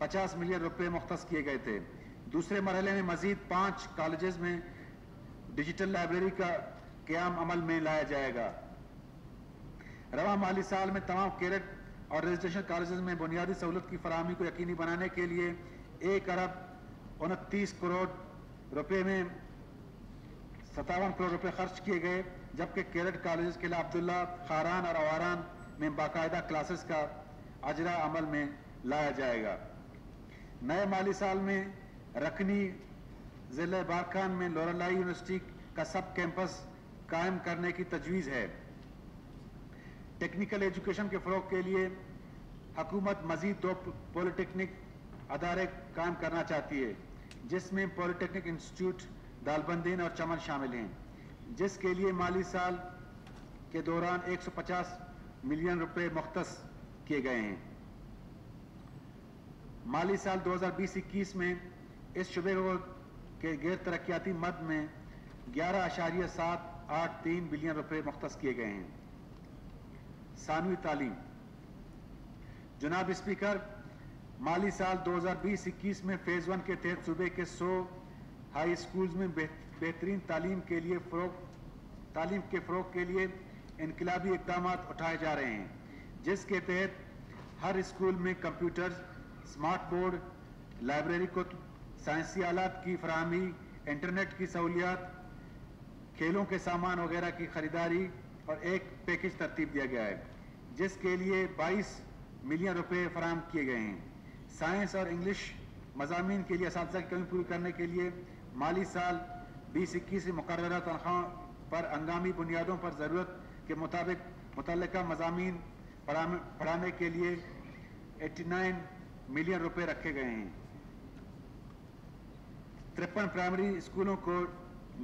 50 मिलियन रुपए मुख्त किए गए थे। दूसरे मरहले में मजीद पाँच कॉलेजेस में डिजिटल लाइब्रेरी का क्याम अमल में लाया जाएगा। रवा माली साल में तमाम केरट और रजिस्ट्रेशन कॉलेजेस में बुनियादी सहूलत की फरहमी को यकीनी बनाने के लिए एक अरब उनतीस करोड़ रुपए में सत्तावन करोड़ रुपए खर्च किए गए। जबकि केरट कॉलेज के लिए अब्दुल्ला खारान और अवारान में बाकायदा क्लासेस का अजरा अमल में लाया जाएगा। नए माली साल में रखनी ज़िले बारखान में लोरलाई यूनिवर्सिटी का सब कैंपस कायम करने की तजवीज़ है। टेक्निकल एजुकेशन के फ़रोग के लिए हकूमत मजीद दो पॉलिटेक्निक अदारे कायम करना चाहती है, जिसमें पॉलिटेक्निक इंस्टीट्यूट दालबंदीन और चमन शामिल हैं। जिसके लिए माली साल के दौरान 150 मिलियन रुपए मुख्त किए गए हैं। माली साल 2020-21 में इस शुबे को के गैर तरक्याती मद में ग्यारह अशारिया सात आठ तीन बिलियन रुपए मुख्त किए गए हैं। सानवी तालीम। जनाब स्पीकर, माली साल 2020-21 में फ़ेज़ वन के तहत सूबे के 100 हाई स्कूल्स में बेहतरीन तालीम के लिए फ़रोग, तालीम के फ़रोग के लिए इनकलाबी इकदाम उठाए जा रहे हैं, जिसके तहत हर स्कूल में कंप्यूटर, स्मार्ट बोर्ड, लाइब्रेरी को साइंसी आलात की फरहमी, इंटरनेट की सहूलियात, खेलों के सामान वगैरह की खरीदारी और एक पैकेज तरतीब दिया गया है, जिसके लिए 22 मिलियन रुपए फराम किए गए हैं। साइंस और इंग्लिश मजामी के लिए इस कमी पूरी करने के लिए माली साल बीस इक्कीस से मुकर तनख्वाहों पर हंगामी बुनियादों पर ज़रूरत के मुताबिक मुतल मजामी पढ़ाने के लिए 89 मिलियन रुपए रखे गए हैं। तिरपन प्राइमरी स्कूलों को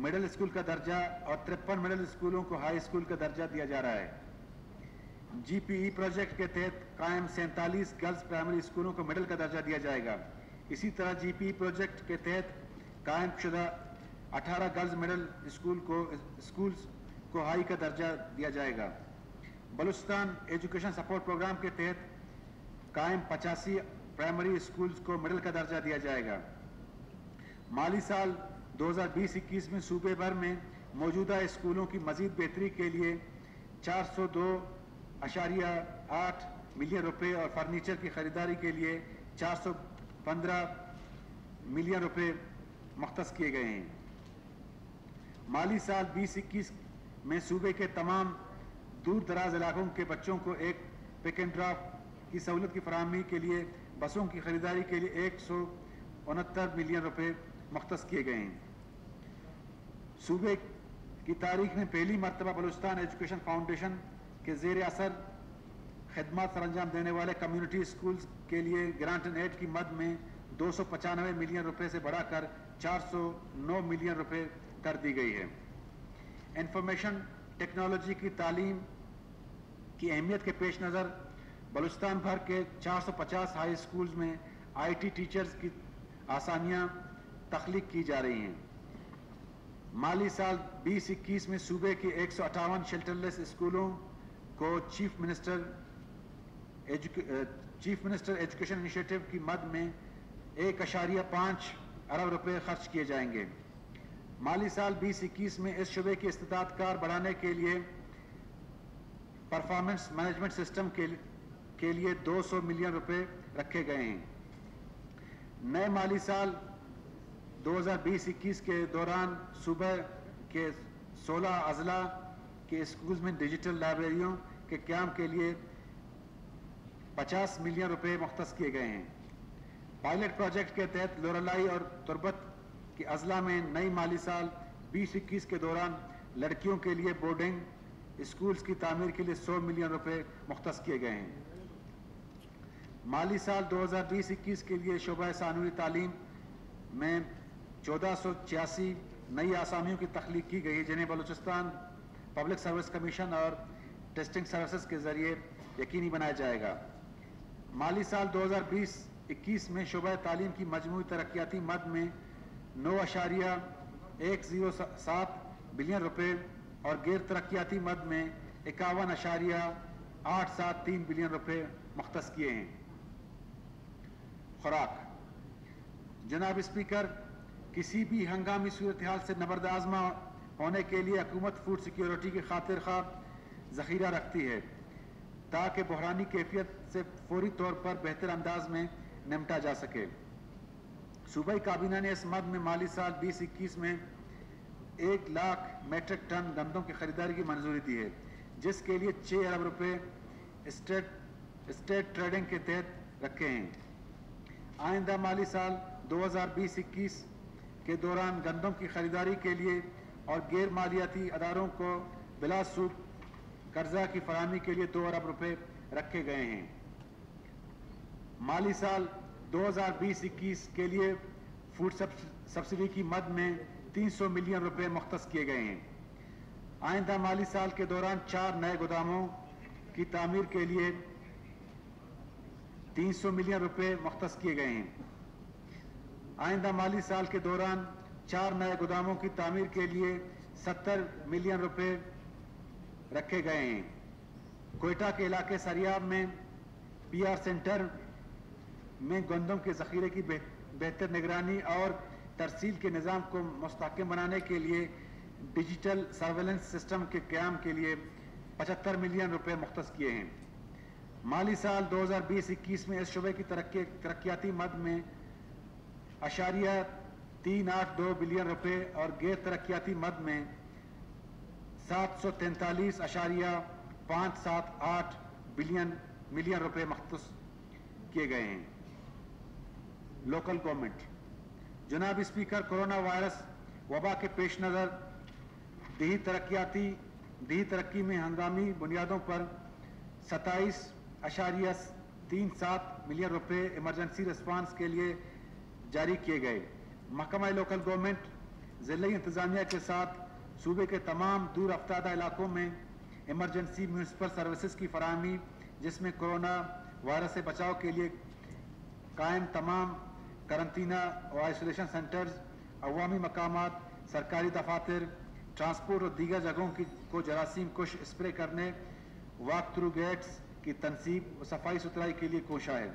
मिडिल स्कूल का दर्जा और तिरपन मिडिल स्कूलों को हाई स्कूल का दर्जा दिया जा रहा है। जीपीई प्रोजेक्ट के तहत कायम सैंतालीस गर्ल्स प्राइमरी स्कूलों को मिडिल का दर्जा दिया जाएगा। इसी तरह जीपीई प्रोजेक्ट के तहत कायम शुदा 18 गर्ल्स मिडल स्कूल को, स्कूल्स को हाई का दर्जा दिया जाएगा। बलुस्तान एजुकेशन सपोर्ट प्रोग्राम के तहत कायम पचासी प्राइमरी स्कूल्स को मिडिल का दर्जा दिया जाएगा। माली साल 2020-21 में सूबे भर में मौजूदा स्कूलों की मजीद बेहतरी के लिए चार सौ दो अशारिया आठ मिलियन रुपए और फर्नीचर की खरीदारी के लिए चार सौ पंद्रह मिलियन रुपए मख्त किए गए हैं। माली साल 2021 में सूबे के तमाम दूर दराज इलाकों के बच्चों को एक पिक एंड ड्राफ्ट की सहूलत की फरहमी के लिए, बसों की खरीदारी के लिए एक सौ उनहत्तर मिलियन रुपए मख्त किए गए हैं। सूबे की तारीख में पहली मरतबा बलुस्तान एजुकेशन फाउंडेशन के जेर असर, खदमात अंजाम देने वाले कम्युनिटी स्कूल्स के लिए ग्रांट एंड एड की मद में दो सौ पचानवे मिलियन रुपए से बढ़ाकर चार सौ नौ मिलियन रुपए कर दी गई है। इंफॉर्मेशन टेक्नोलॉजी की तालीम की अहमियत के पेश नज़र बलुस्तान भर के 450 हाई स्कूल्स में आईटी टीचर्स की आसानियाँ तख्लीक की जा रही हैं। माली साल 2021 में सूबे के एक शेल्टरलेस स्कूलों को chief minister chief minister education initiative की मद में एक अशारिया पाँच अरब रुपए खर्च किए जाएँगे। माली साल 2021 में इस शुबे की इस्तात कार बढ़ाने के लिए परफॉर्मेंस मैनेजमेंट सिस्टम के के लिए 200 मिलियन रुपए रखे गए हैं। नए माली साल 2020-21 के दौरान सुबह के 16 अजला के स्कूल में डिजिटल लाइब्रेरियों के क्याम के लिए 50 मिलियन रुपए मुख्त किए गए हैं। पायलट प्रोजेक्ट के तहत लोरलाई और तुरबत के अजला में नई माली साल 20-21 के दौरान लड़कियों के लिए बोर्डिंग, स्कूल्स की तामीर के लिए 100 मिलियन रुपए मुख्त किए गए हैं। माली साल 2020-21 के लिए शोबा सानवी तालीम में चौदह नई आसामियों की तख्लीक की गई है, जिन्हें बलूचिस्तान पब्लिक सर्विस कमीशन और टेस्टिंग सर्विसेज़ के ज़रिए यकीनी बनाया जाएगा। माली साल 2020-21 में शोबा तालीम की मजमू तरक्याती मद में नौ अशारिया, एक ज़ीरो सात बिलियन रुपये और गैर तरक्याती मद में इक्यावन अशारिया, आठ सात तीन बिलियन रुपए मुख्त किए हैं। खुराक। जनाब स्पीकर, किसी भी हंगामी सूरत हाल से नबरदाजमा होने के लिए हकूमत फ़ूड सिक्योरिटी की खातिर खा जखीरा रखती है, ताकि बहरानी कैफियत से फौरी तौर पर बेहतर अंदाज में निपटा जा सके। सूबाई काबीना ने इस मद में माली साल बीस इक्कीस में एक लाख मेट्रिक टन गंदों की खरीदारी की मंजूरी दी है, जिसके लिए छः अरब रुपये स्टेट स्टेट ट्रेडिंग के तहत रखे हैं। आइंदा माली साल 2020-21 के दौरान गंदम की खरीदारी के लिए और गैर मालियाती अदारों को बिला सूद कर्जा की फरहमी के लिए दो अरब रुपये रखे गए हैं। माली साल 2020-21 के लिए फ़ूड सब्सिडी की मद में 300 मिलियन रुपए मुख्त किए गए हैं। आइंदा माली साल के दौरान चार नए गोदामों की तामीर के लिए 300 मिलियन रुपए मुख्त किए गए हैं। आइंदा माली साल के दौरान चार नए गोदामों की तामीर के लिए 70 मिलियन रुपए रखे गए हैं। कोयटा के इलाके सरियाब में पीआर सेंटर में गंदम के जखीरे की बेहतर निगरानी और तरसील के निज़ाम को मुस्तकम बनाने के लिए डिजिटल सर्वेलेंस सिस्टम के क्याम के लिए 75 मिलियन रुपए मुख्त किए हैं। माली साल 2020-21 में इस शुबे की तरक्की तरक्याती मद में अशारिया तीन आठ दो बिलियन रुपए और गैर तरक्याती मद में सात सौ तैंतालीस अशारिया पाँच सात आठ बिलियन मिलियन रुपये मखतूस किए गए हैं। लोकल गवर्नमेंट जनाब स्पीकर कोरोना वायरस वबा के पेश नज़र दही तरक्याती दही तरक्की में हंगामी बुनियादों पर सत्ताईस अशारिया तीन सात मिलियन रुपए इमरजेंसी रिस्पांस के लिए जारी किए गए महकमा लोकल गवर्नमेंट ज़िले इंतज़ामिया के साथ सूबे के तमाम दूर अफ्तादा इलाकों में इमरजेंसी म्यूनसिपल सर्विसेज़ की फरहमी जिसमें कोरोना वायरस से बचाव के लिए कायम तमाम करंतना और आइसोलेशन सेंटर्स अवामी मकाम सरकारी दफातर ट्रांसपोर्ट और दीगर जगहों की को जरासीम कुश स्प्रे करने वाक थ्रू गेट्स की तनसीब और सफ़ाई सुथराई के लिए कोशा है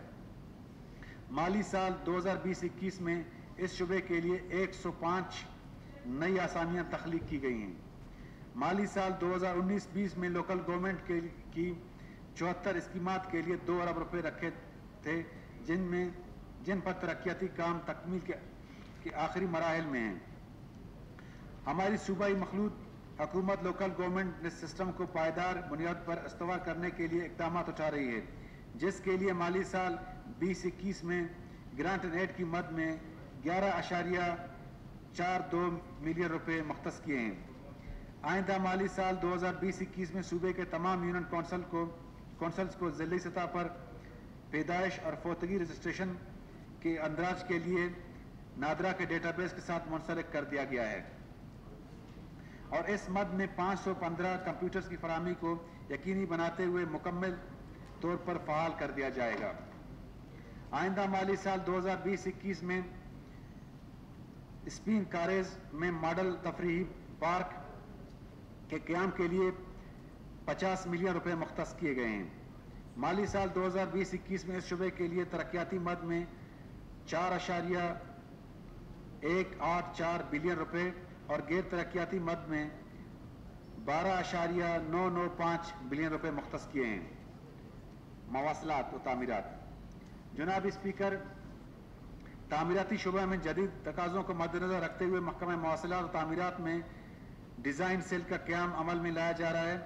माली साल 2020-21 में इस शुबे के लिए 105 नई आसामियाँ तख्लीक की गई हैं माली साल 2019-20 में लोकल गवर्नमेंट के की चौहत्तर स्कीमात के लिए दो अरब रुपए रखे थे, जिनमें जिन पर तरक्याती काम तकमील के, के आखिरी मराहल में हैं। हमारी सूबाई मखलूत हुकूमत लोकल गवर्नमेंट ने सिस्टम को पायदार बुनियाद पर इस्तवार करने के लिए इकदाम उठा रही है जिसके लिए माली साल बीस इक्कीस में ग्रांट एड की मद में ग्यारह अशारिया चार दो मिलियन रुपये मख्त किए हैं। आइंदा माली साल 2020-21 में सूबे के तमाम यूनियन कौंसल को कौंसल्स को जिली सतह पर पैदाइश और फोतगी रजिस्ट्रेशन के अंदराज के लिए नादरा के डेटाबेस के साथ मुंसलिक कर दिया गया है। और इस मद में 515 कंप्यूटर्स की फरहमी को यकीनी बनाते हुए मुकम्मल तौर पर फ़ाल कर दिया जाएगा। आइंदा माली साल 2020-21 में स्पिन कारेज में मॉडल तफरी पार्क के क्याम के लिए 50 मिलियन रुपए मुख्त किए गए हैं। माली साल 2020-21 में इस शुबे के लिए तरक्याती मद में चार अशारिया, एक आठ चार बिलियन रुपए और गैर तरक्याती मद में बारह अशारिया नौ नौ पाँच बिलियन रुपए मुख्त किए हैं। मवासलात और तामीरत। जनाब स्पीकर, तामीराती शुबा में जदीद तकाज़ों को मद्देनजर रखते हुए महकमा मवासलात और तामीरत में डिज़ाइन सेल का क्याम अमल में लाया जा रहा है।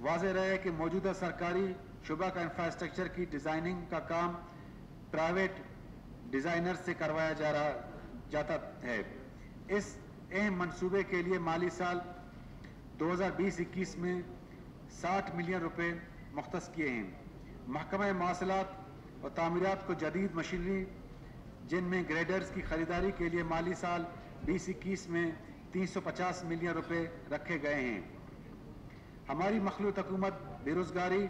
वाज रहे कि मौजूदा सरकारी शुबा का इंफ्रास्ट्रक्चर की डिज़ाइनिंग का काम प्राइवेट डिज़ाइनर से करवाया जा रहा, जाता है। इस अहम मनसूबे के लिए माली साल 2020-21 में 60 मिलियन रुपए मुख्त किए हैं। महकमा मवासलात और तामीरत को जदीद मशीनरी, जिनमें ग्रेडर्स की खरीदारी के लिए माली साल 2021 में 350 मिलियन रुपए रखे गए हैं। हमारी मखलूत हुकूमत बेरोजगारी,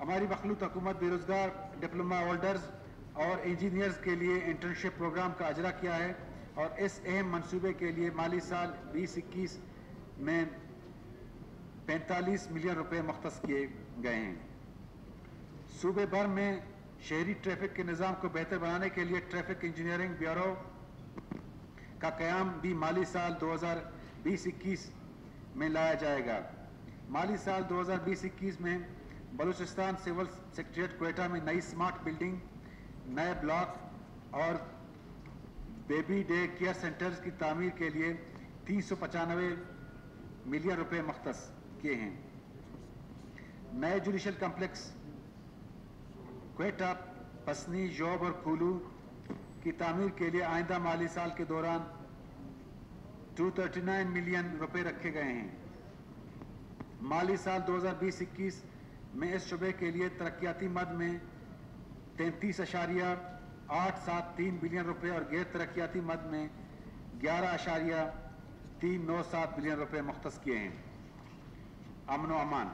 हमारी मखलूत हुकूमत बेरोजगार डिप्लोमा होल्डर्स और इंजीनियर्स के लिए इंटर्नशिप प्रोग्राम का अजरा किया है और इस अहम मनसूबे के लिए माली साल 2021 में पैंतालीस मिलियन रुपए मुख्त किए गए हैं। सूबे भर में शहरी ट्रैफ़िक के निज़ाम को बेहतर बनाने के लिए ट्रैफ़िक इंजीनियरिंग ब्यूरो का क्याम भी माली साल 2020-21 में लाया जाएगा। माली साल 2020-21 में बलूचिस्तान सिविल सेक्रेटरीट कोयटा में नई स्मार्ट बिल्डिंग नए ब्लॉक और बेबी डे केयर सेंटर्स की तामीर के लिए तीन सौ पचानवे मिलियन रुपए मख्त किए हैं। नए जुडिशल कम्प्लेक्स क्वेटा पसनी जॉब और कुलू की तामीर के लिए आइंदा माली साल के दौरान 239 मिलियन रुपए रखे गए हैं। माली साल 2020-21 में इस शुबे के लिए तरक्याती मद में तैंतीस अशारिया आठ सात तीन बिलियन रुपए और गैर तरक्याती मद में ग्यारह अशारिया तीन नौ सात बिलियन रुपए मुख्त किए हैं। अमन अमान।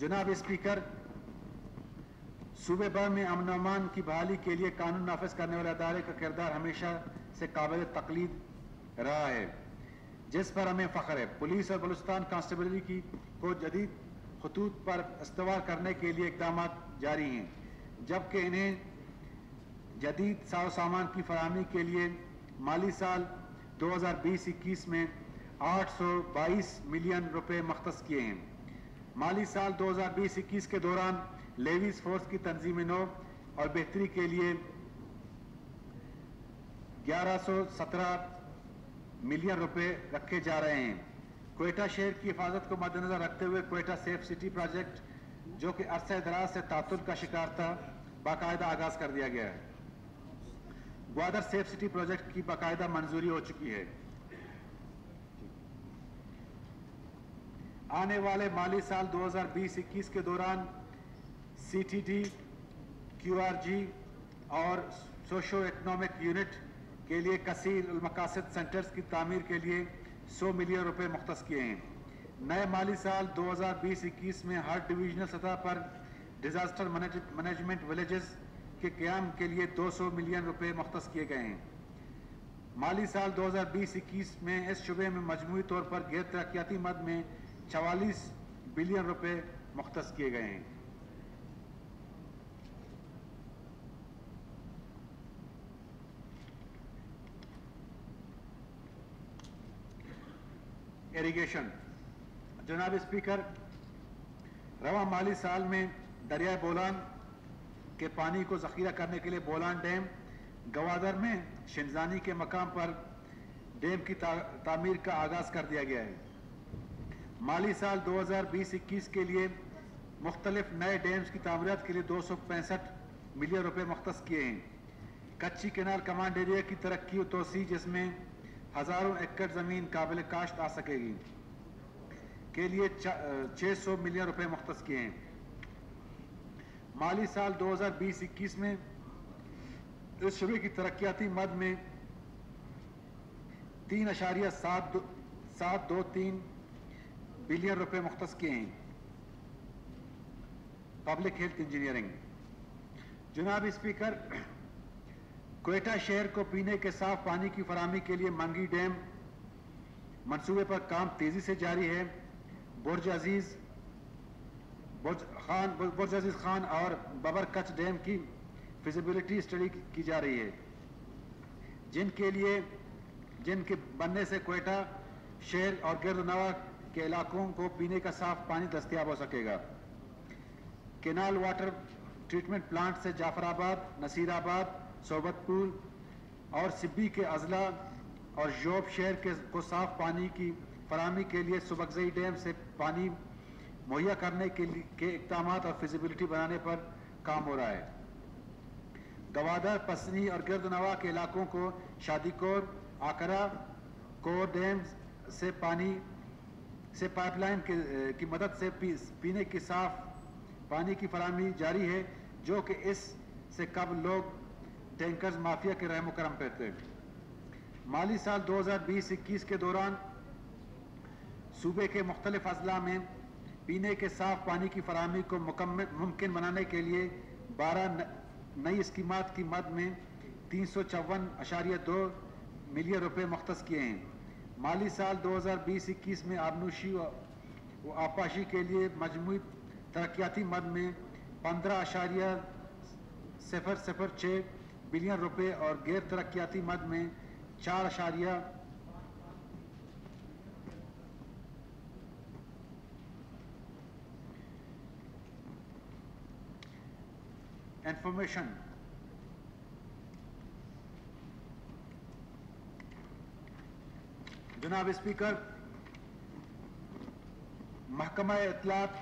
जनाब स्पीकर, सूबे भर में अमन अमान की बहाली के लिए कानून नाफज करने वाले अदारे का किरदार हमेशा से काबिल तकलीद रहा है, जिस पर हमें फ़ख्र है। पुलिस और बलुस्तान कांस्टेबलरी की को जदीद खतूत पर इस्तवार करने के लिए इकदाम जारी हैं। जबकि इन्हें जदीद साव सामान की फरहमी के लिए माली साल 2020-21 में 822 मिलियन रुपए मख्त किए हैं। माली साल 2020-21 के दौरान लेविस फोर्स की तंजीम नो और बेहतरी के लिए 1117 मिलियन रुपए रखे जा रहे हैं। कोयटा शहर की हिफाजत को मद्देनजर रखते हुए कोयटा सेफ़ सिटी प्रोजेक्ट जो कि अरसे दराज से तातुल का शिकार था बाकायदा आगाज़ कर दिया गया है। ग्वादर सेफ़ सिटी प्रोजेक्ट की बाकायदा मंजूरी हो चुकी है। आने वाले माली साल 2020-21 के दौरान सीटीडी, क्यूआरजी और सोशो इकनॉमिक यूनिट के लिए कसीर मकासद सेंटर्स की तामीर के लिए 100 मिलियन रुपए मुख्त किए हैं। नए माली साल 2020-21 में हर डिविजनल सतह पर डिजास्टर मैनेजमेंट विलेजेस के क्याम के लिए 200 मिलियन रुपए मुख्त किए गए हैं। माली साल 2020-21 में इस शुबे में मजमू तौर पर गैर तरक्याती मद में चवालीस बिलियन रुपए मुख्त किए गए हैं। इरिगेशन जनाब स्पीकर रवा माली साल में दरिया बोलान के पानी को जखीरा करने के लिए बोलान डैम गवादर में शिनजानी के मकाम पर डैम की ता, तामीर का आगाज़ कर दिया गया है। माली साल 2020-21 के लिए मुख्तलिफ़ नए डैम्स की तामीरत के लिए दो सौ पैंसठ मिलियन रुपए मुख्त किए हैं। कच्ची केनाल कमांड एरिया की तरक्की तोसी जिसमें हज़ारों एकड़ ज़मीन काबिल काश्त आ सकेगी। के लिए छः सौ मिलियन रुपए मुख्त किए हैं। माली साल 2020-21 में इस शुबे की तरक्याती मद में तीन अशारिया सात दो सात दो तीन बिलियन रुपए मुख्त किए हैं। Public health engineering. जनाब स्पीकर, कोयटा शहर को पीने के साफ़ पानी की फरामी के लिए मंगी डैम मंसूबे पर काम तेज़ी से जारी है। बुर्ज अज़ीज़, बुर्ज खान, बुर्ज अज़ीज़ खान और बबर कच डैम की फिजिबिलिटी स्टडी की जा रही है। जिनके लिए, जिनके बनने से कोयटा शहर और गिरदनवा के इलाकों को पीने का साफ़ पानी दस्तियाब हो सकेगा। केनाल वाटर ट्रीटमेंट प्लांट से जाफराबाद, नसीराबाद, सोबतपुर और सिब्बी के अजला और जोब शहर के, को साफ़ पानी की फरामी के लिए सुबकजई डैम से पानी मुहैया करने के लिए के इकदाम और फिजिबिलिटी बनाने पर काम हो रहा है। गवादर पसनी और गिरदनवा के इलाकों को शादीकोर आकरा कोर डैम से पानी से पाइपलाइन के मदद से पी, पीने की साफ़ पानी की फरामी जारी है जो कि इस से कब लोग टैंकर्स माफिया के रहम करम पे थे। माली साल 2020-21 के दौरान सूबे के मुख्तलिफ़ अजला में पीने के साफ़ पानी की फरहमी को मुमकिन बनाने के लिए बारह नई स्कीमात की मद में तीन सौ चौवन अशारिया दो मिलियन रुपये मुख्त किए हैं। माली साल 2020-21 में आबनूशी वो आपाशी के लिए मजमू तरक्याती मद में पंद्रह अशारिया सिफर सिफर छः बिलियन रुपये और गैर तरक्याती मद में चार अशारिया इंफॉर्मेशन जनाब स्पीकर महकमा इतलात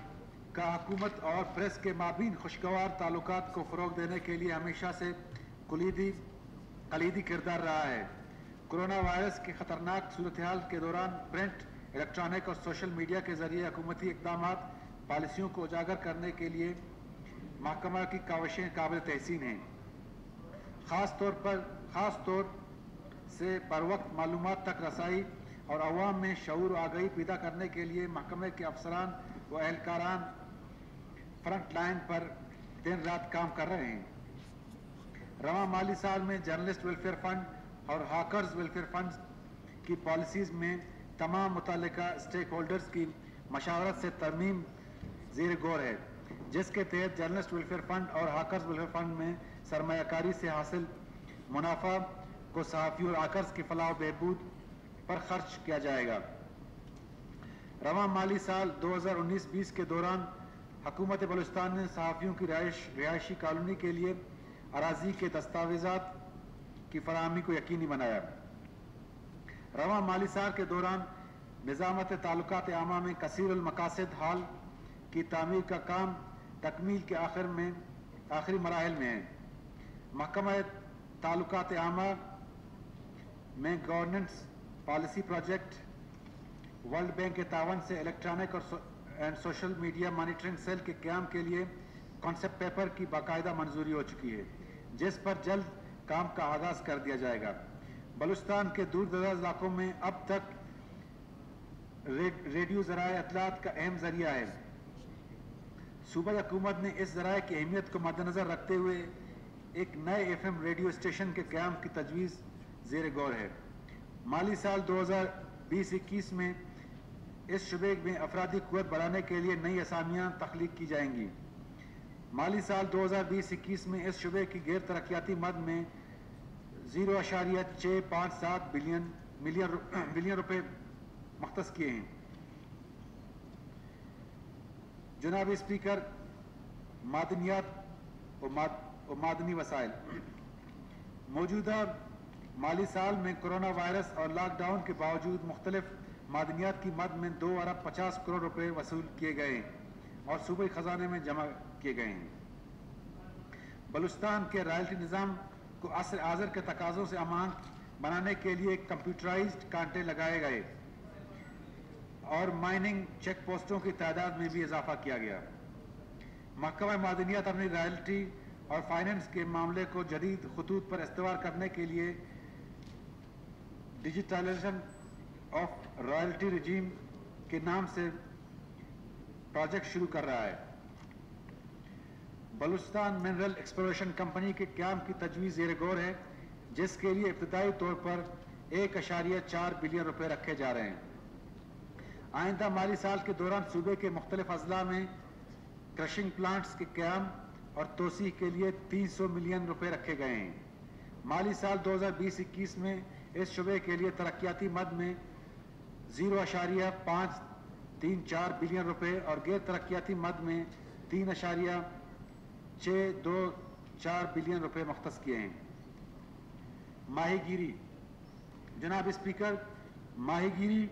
का हुकूमत और प्रेस के माबीन खुशगवार ताल्लुक को फ़रोग देने के लिए हमेशा से कुलीदी कलीदी किरदार रहा है कोरोना वायरस के ख़तरनाक सूरत हाल के दौरान प्रिंट इलेक्ट्रॉनिक और सोशल मीडिया के ज़रिए हुकूमती इकदाम पॉलिसियों को उजागर करने के लिए महकमा की काविशें काबिल तहसीन हैं। ख़ास तौर पर ख़ास तौर से बर वक्त मालूम तक रसाई और अवाम में शूर आगही पैदा करने के लिए महकमे के अफसरान व एहलकारान फ्रंट लाइन पर दिन रात काम कर रहे हैं। रवा माली साल में जर्नलिस्ट वेलफेयर फंड और हाकर्स वेलफेयर फंड की पॉलिसीज़ में तमाम मुतल स्टेक होल्डर्स की मशावरत से तरमीम जेर गौर है। जिसके तहत जर्नलिस्ट वेलफेयर फंड और हाकर्स वेलफेयर फंड में सरमाकारी से हासिल मुनाफा को सहाफ़ी और आकर्स की फलाह बहबूद पर खर्च किया जाएगा। रवा माली साल 2019-20 के दौरान हुकूमत बलुस्तान ने सहाफ़ियों की रिहायशी कॉलोनी के लिए अराजी के दस्तावेज़ात की फरहमी को यकीनी बनाया। रवा माली साल के दौरान निज़ामत ताल्लुक आमा में कसीर हाल की तमीर का काम तकमील के आखिर में, आखिरी मराहल में है। महकमा ताल्लुक आमा में governance policy project, world bank के तावन से इलेक्ट्रॉनिक और and social media monitoring cell के क्याम के लिए कॉन्सेप्ट पेपर की बाकायदा मंजूरी हो चुकी है, जिस पर जल्द काम का आगाज़ कर दिया जाएगा। बलुस्तान के दूर दराज इलाकों में अब तक रेडियो जराए अतलात का अहम ज़रिया है। सूबा हुकूमत ने इस जराए की अहमियत को मद्दनज़र रखते हुए एक नए एफ़ एम रेडियो स्टेशन के क्याम की तजवीज़ जेर गौर है। माली साल 2020-21 में इस शुबे में अफराधी कुत बढ़ाने के लिए नई असामियाँ तख्लीक की जाएँगी। माली साल 2020-21 में इस शुबे की गैर तरक्याती मद में ज़ीरो अशारिया छः पाँच सात बिलियन, मिलियन बिलियन रुपए मख्त किए हैं। जनाब स्पीकर, मादनियात और मादनी वसाइल मौजूदा माली साल में कोरोना वायरस और लॉकडाउन के बावजूद मुख्तलिफ़ मादनियात की मद में दो अरब पचास करोड़ रुपए वसूल किए गए और सूबे खजाने में जमा किए गए हैं। बलुस्तान के रॉयल्टी निज़ाम को असर आज़र के तकाज़ों से अमान बनाने के लिए कंप्यूटराइज्ड कांटे लगाए गए। और माइनिंग चेक पोस्टों की तादाद में भी इजाफा किया गया। महकमा मादनियात अपनी रॉयल्टी और फाइनेंस के मामले को जदीद खतूत पर इस्तेवाल करने के लिए डिजिटलाइजेशन ऑफ़ रॉयल्टी रजीम के नाम से प्रोजेक्ट शुरू कर रहा है। बलुस्तान मिनरल एक्सप्लोरेशन कंपनी के क्याम की तजवीज़ जेर गौर है, जिसके लिए इब्तदाई तौर पर एक अशारिया चार बिलियन रुपए रखे जा रहे हैं। आइंदा माली साल के दौरान सूबे के मुख्तलिफ़ अजला में क्रशिंग प्लांट्स के क्याम और तोसी के लिए तीन सौ मिलियन रुपए रखे गए हैं। माली साल दो हज़ार बीस इक्कीस में इस शुबे के लिए तरक्याती मद में ज़ीरो अशारिया पाँच तीन चार बिलियन रुपए और गैर तरक्याती मद में तीन अशारिया छः दो चार बिलियन रुपए मख्त किए हैं। माहीगिरी, जनाब स्पीकर, माहीगिरी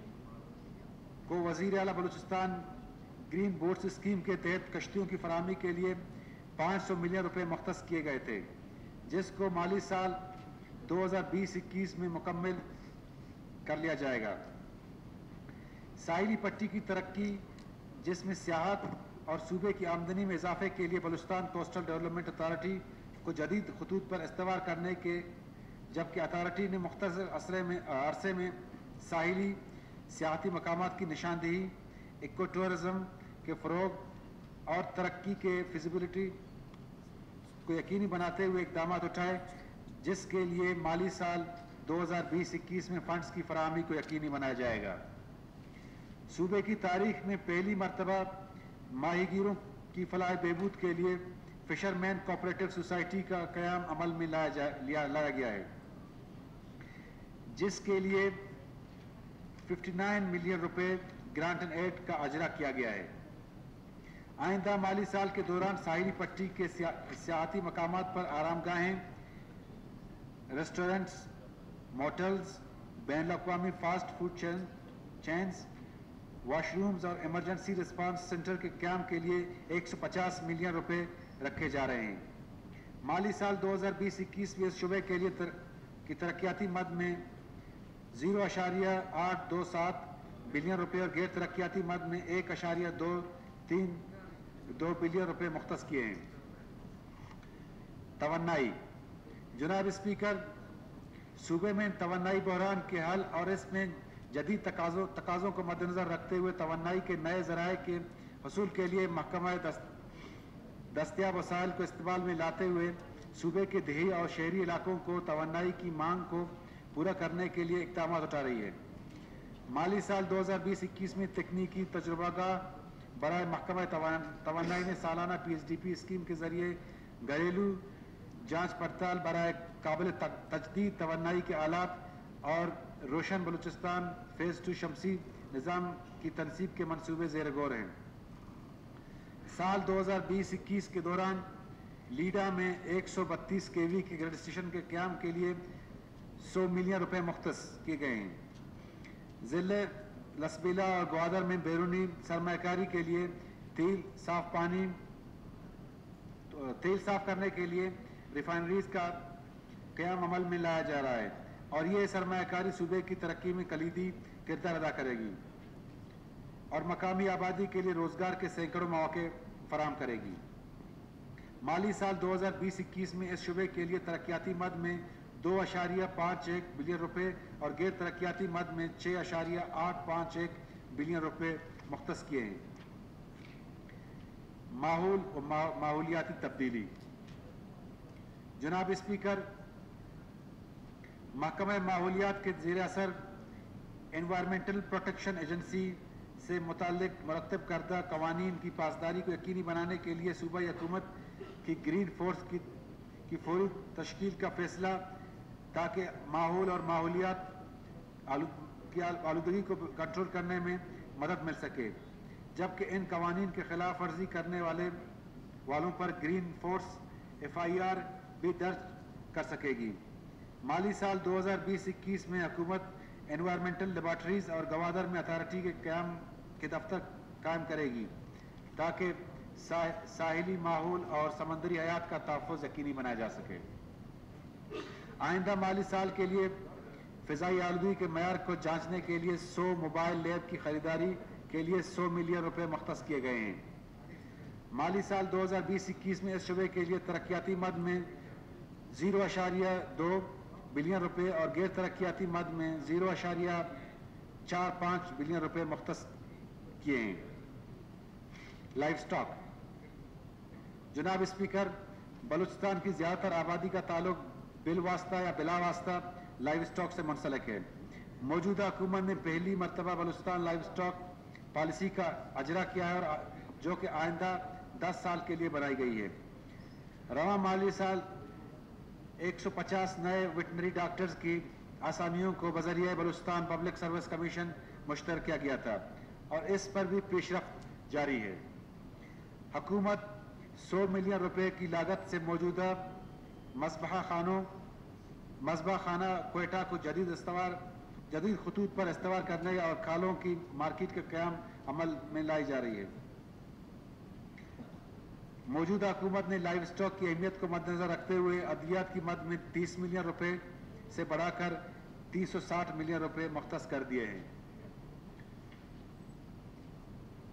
को वज़ीर अला बलूचिस्तान ग्रीन बोर्ड्स स्कीम के तहत कश्तियों की फरहमी के लिए 500 मिलियन रुपए मख्त किए गए थे, जिसको माली साल 2020-21 में मुकम्मल कर लिया जाएगा। साहिली पट्टी की तरक्की, जिसमें सियाहत और सूबे की आमदनी में इजाफे के लिए बलुस्तान कोस्टल डेवलपमेंट अथॉरिटी को जदीद खतूत पर इस्तेमाल करने के, जबकि अथॉरिटी ने मुख्तर असरे में, अरसे में साहिली सियाती मकाम की निशानदेही इको टूरिज़म के फ़रोग और तरक्की के फिजिबिलिटी को यकीनी बनाते हुए इकदाम उठाए, जिसके लिए माली साल 2020-21 में फंड्स की फरहमी को यकीनी बनाया जाएगा। सूबे की तारीख में पहली मरतबा माहीगीरों की फलाह बहबूद के लिए फिशरमैन कोऑपरेटिव सोसाइटी का क्याम अमल में लाया जा, लिया, लाया गया है। जिसके लिए 59 मिलियन रुपए ग्रांट एंड एड का अजरा किया गया है। आइंदा माली साल के दौरान साहिली पट्टी के सियाती मकाम पर आरामगाहें रेस्टोरेंट्स मोटल्स बैन अवी फास्ट फ़ूड चैन्स वॉशरूम्स और इमरजेंसी रिस्पांस सेंटर के क्याम के लिए 150 मिलियन रुपए रखे जा रहे हैं। माली साल 2020-21 में इस शुबे के लिए तर, की तरक्याती मद में ज़ीरो अशारिया आठ दो सात बिलियन रुपये और गैर तरक्याती मद में एक अशारिया दो तीन दो बिलियन रुपये मुख्त किए हैं। तवन्नाई। जनाब स्पीकर, सूबे में तवन्नाई बहरान के हल और इसमें जदीद तकाजों तकाजों को मद्देनजर रखते हुए तवन्नाई के नए जराए के हसूल के लिए महकमा दस्तियाब वसाइल को इस्तेमाल में लाते हुए सूबे के दही और शहरी इलाकों को तवन्नाई की मांग को पूरा करने के लिए इकदाम उठा रही है। माली साल 2020-21 में तकनीकी तजुर्बा का बरए महकमा तवन्नाई ने सालाना P H D P scheme के ज़रिए घरेलू जाँच पड़ताल बरए काबिल तजदीद तवन्नाई के आलात और रोशन बलूचिस्तान फ़ेज़ टू शमसी निज़ाम की तनसीब के मनसूबे जेर गौर हैं। साल 2020-21 के दौरान लीडा में 132 के वी के ग्रेड स्टेशन के क्याम के लिए 100 मिलियन रुपए मुख्त किए गए हैं। ज़िले लसबीला और ग्वादर में बैरूनी सरमाकारी के लिए तेल साफ़ पानी, तेल साफ़ करने के लिए रिफाइनरीज का क्याम अमल में लाया जा रहा है और ये सरमाकारी सूबे की तरक्की में कलीदी किरदार अदा करेगी और मकामी आबादी के लिए रोज़गार के सैकड़ों मौके फराम करेगी। माली साल 2020-21 में इस शुबे के लिए तरक्याती मद में दो अशारिया पाँच एक बिलियन रुपए और गैर तरक्याती मद में छः अशारिया आठ पाँच एक बिलियन रुपए मुख्त किए हैं। माहौल और माहौलियाती तब्दीली। जनाब स्पीकर महकमा माहौलियात के जेर असर इन्वायरमेंटल प्रोटेक्शन एजेंसी से मुतक मरतब करदा कवानीन की पासदारी को यकीनी बनाने के लिए सूबाई हुकूमत की ग्रीन फोर्स की, की फौरी तश्कील का फैसला ताकि माहौल और माहौलियात आलू, की आलूदगी को कंट्रोल करने में मदद मिल सके। जबकि इन कवानीन के खिलाफ वर्जी करने वाले, वालों पर green force F I R भी दर्ज कर सकेगी। माली साल 2020-21 में हुकूमत एनवायरमेंटल लेबार्ट्रीज और गवादर में अथॉरिटी के क्याम के दफ्तर कायम करेगी, ताकि साहिली माहौल और समंदरी हयात का तहफ़ यकीनी बनाया जा सके। आइंदा माली साल के लिए फ़िज़ाई आलूगी के मैार को जांचने के लिए 100 मोबाइल लैब की खरीदारी के लिए 100 मिलियन रुपए मख्त किए गए हैं। माली साल 2020-21 में इस शुबे के लिए तरक्याती मद में ज़ीरो अशारिया दो बिलियन रुपए और गैर तरक्याती मद में ज़ीरो अशारिया चार पाँच बिलियन रुपए मुख्त किए हैं। Life stock. जनाब स्पीकर, बलूचिस्तान की ज़्यादातर आबादी का ताल्लुक बिल वास्ता या बिला वास्ता लाइफ स्टॉक से मुंसलिक है मौजूदा हुकूमत ने पहली मरतबा बलुस्तान लाइफ स्टॉक पॉलिसी का अजरा किया है और जो कि आइंदा दस साल के लिए बनाई गई है। रवा माली साल 150 नए वेटनरी डॉक्टर्स की आसामियों को बजरिया बलुस्तान पब्लिक सर्विस कमीशन मुश्तर किया गया था और इस पर भी पेशरफ जारी है। हकूमत 100 मिलियन रुपए की लागत से मौजूदा मसबा खानों मसबा खाना कोयटा को जदीद इस्तवार, जदीद खतूत पर इस्तवार करने और खालों की मार्केट के क्याम अमल में लाई जा रही है। मौजूदा हुकूमत ने लाइव स्टॉक की अहमियत को मद्देनजर रखते हुए अद्वियात की मद में 30 मिलियन रुपए से बढ़ाकर 360 मिलियन रुपए मुख्त कर दिए हैं।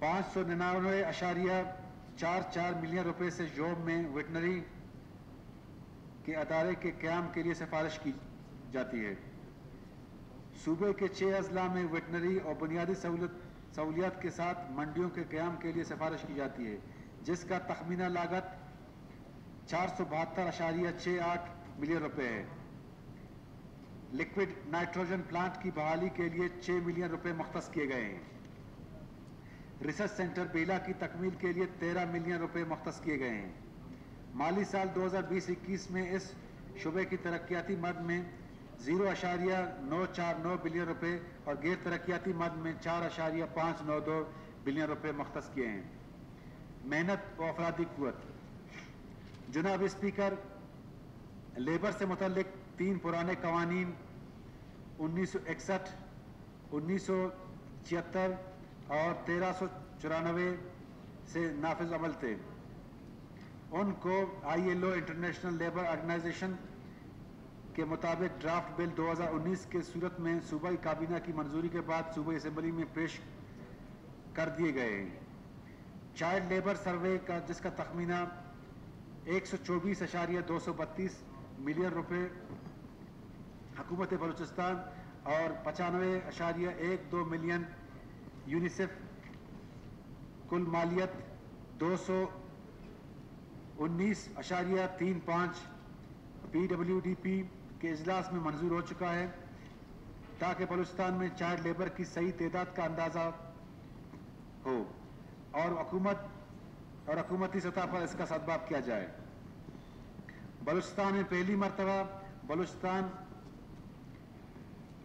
पाँच सौ निन्यानवे अशारिया चार चार मिलियन रुपए से जोम में वेटनरी के अदारे के क्याम के लिए सिफारिश की जाती है। सूबे के छः अजला में वेटनरी और बुनियादी सहूलत सहूलियात के साथ मंडियों के क्याम के लिए सिफारिश की जाती है, जिसका तखमीना लागत चार सौ बहत्तर अशारिया छः आठ मिलियन रुपये है। लिक्विड नाइट्रोजन प्लांट की बहाली के लिए छः मिलियन रुपये मुख्त किए गए हैं। रिसर्च सेंटर बेला की तकमील के लिए 13 मिलियन रुपये मुख्त किए गए हैं। माली साल 2020-21 में इस शुबे की तरक्याती मद में ज़ीरो अशारिया नौ चार नौ बिलियन रुपये और गैर तरक्याती मद में चार अशारिया पाँच नौ दो बिलियन रुपये मख्त किए हैं। मेहनत व अफराधी कुत जनाब स्पीकर, लेबर से मुतल तीन पुराने कवानीन, उन्नीस सौ इकसठ, उन्नीस सौ छिहत्तर और तेरह सौ चौरानवे से नाफिज अमल थे। उनको I L O international labour organisation के मुताबिक ड्राफ्ट बिल 2019 के सूरत में सूबाई काबीना की मंजूरी के बाद सूबाई असम्बली में पेश कर दिए गए। चाइल्ड लेबर सर्वे का, जिसका तखमीना एक सौ चौबीस अशारिया दो सौ बत्तीस मिलियन रुपये हकूमत बलूचिस्तान और पचानवे अशारिया एक दो मिलियन यूनिसेफ कुल मालियत दो सौ उन्नीस अशारिया तीन पाँच पी डब्ल्यू डी पी के अजलास में मंजूर हो चुका है। ताकि बलूचिस्तान में चाइल्ड लेबर की सही तदाद का अंदाज़ा हो और हुकूमत और हुकूमती सतह पर इसका सदबाब किया जाए। बलूचिस्तान में पहली मरतबा Balochistan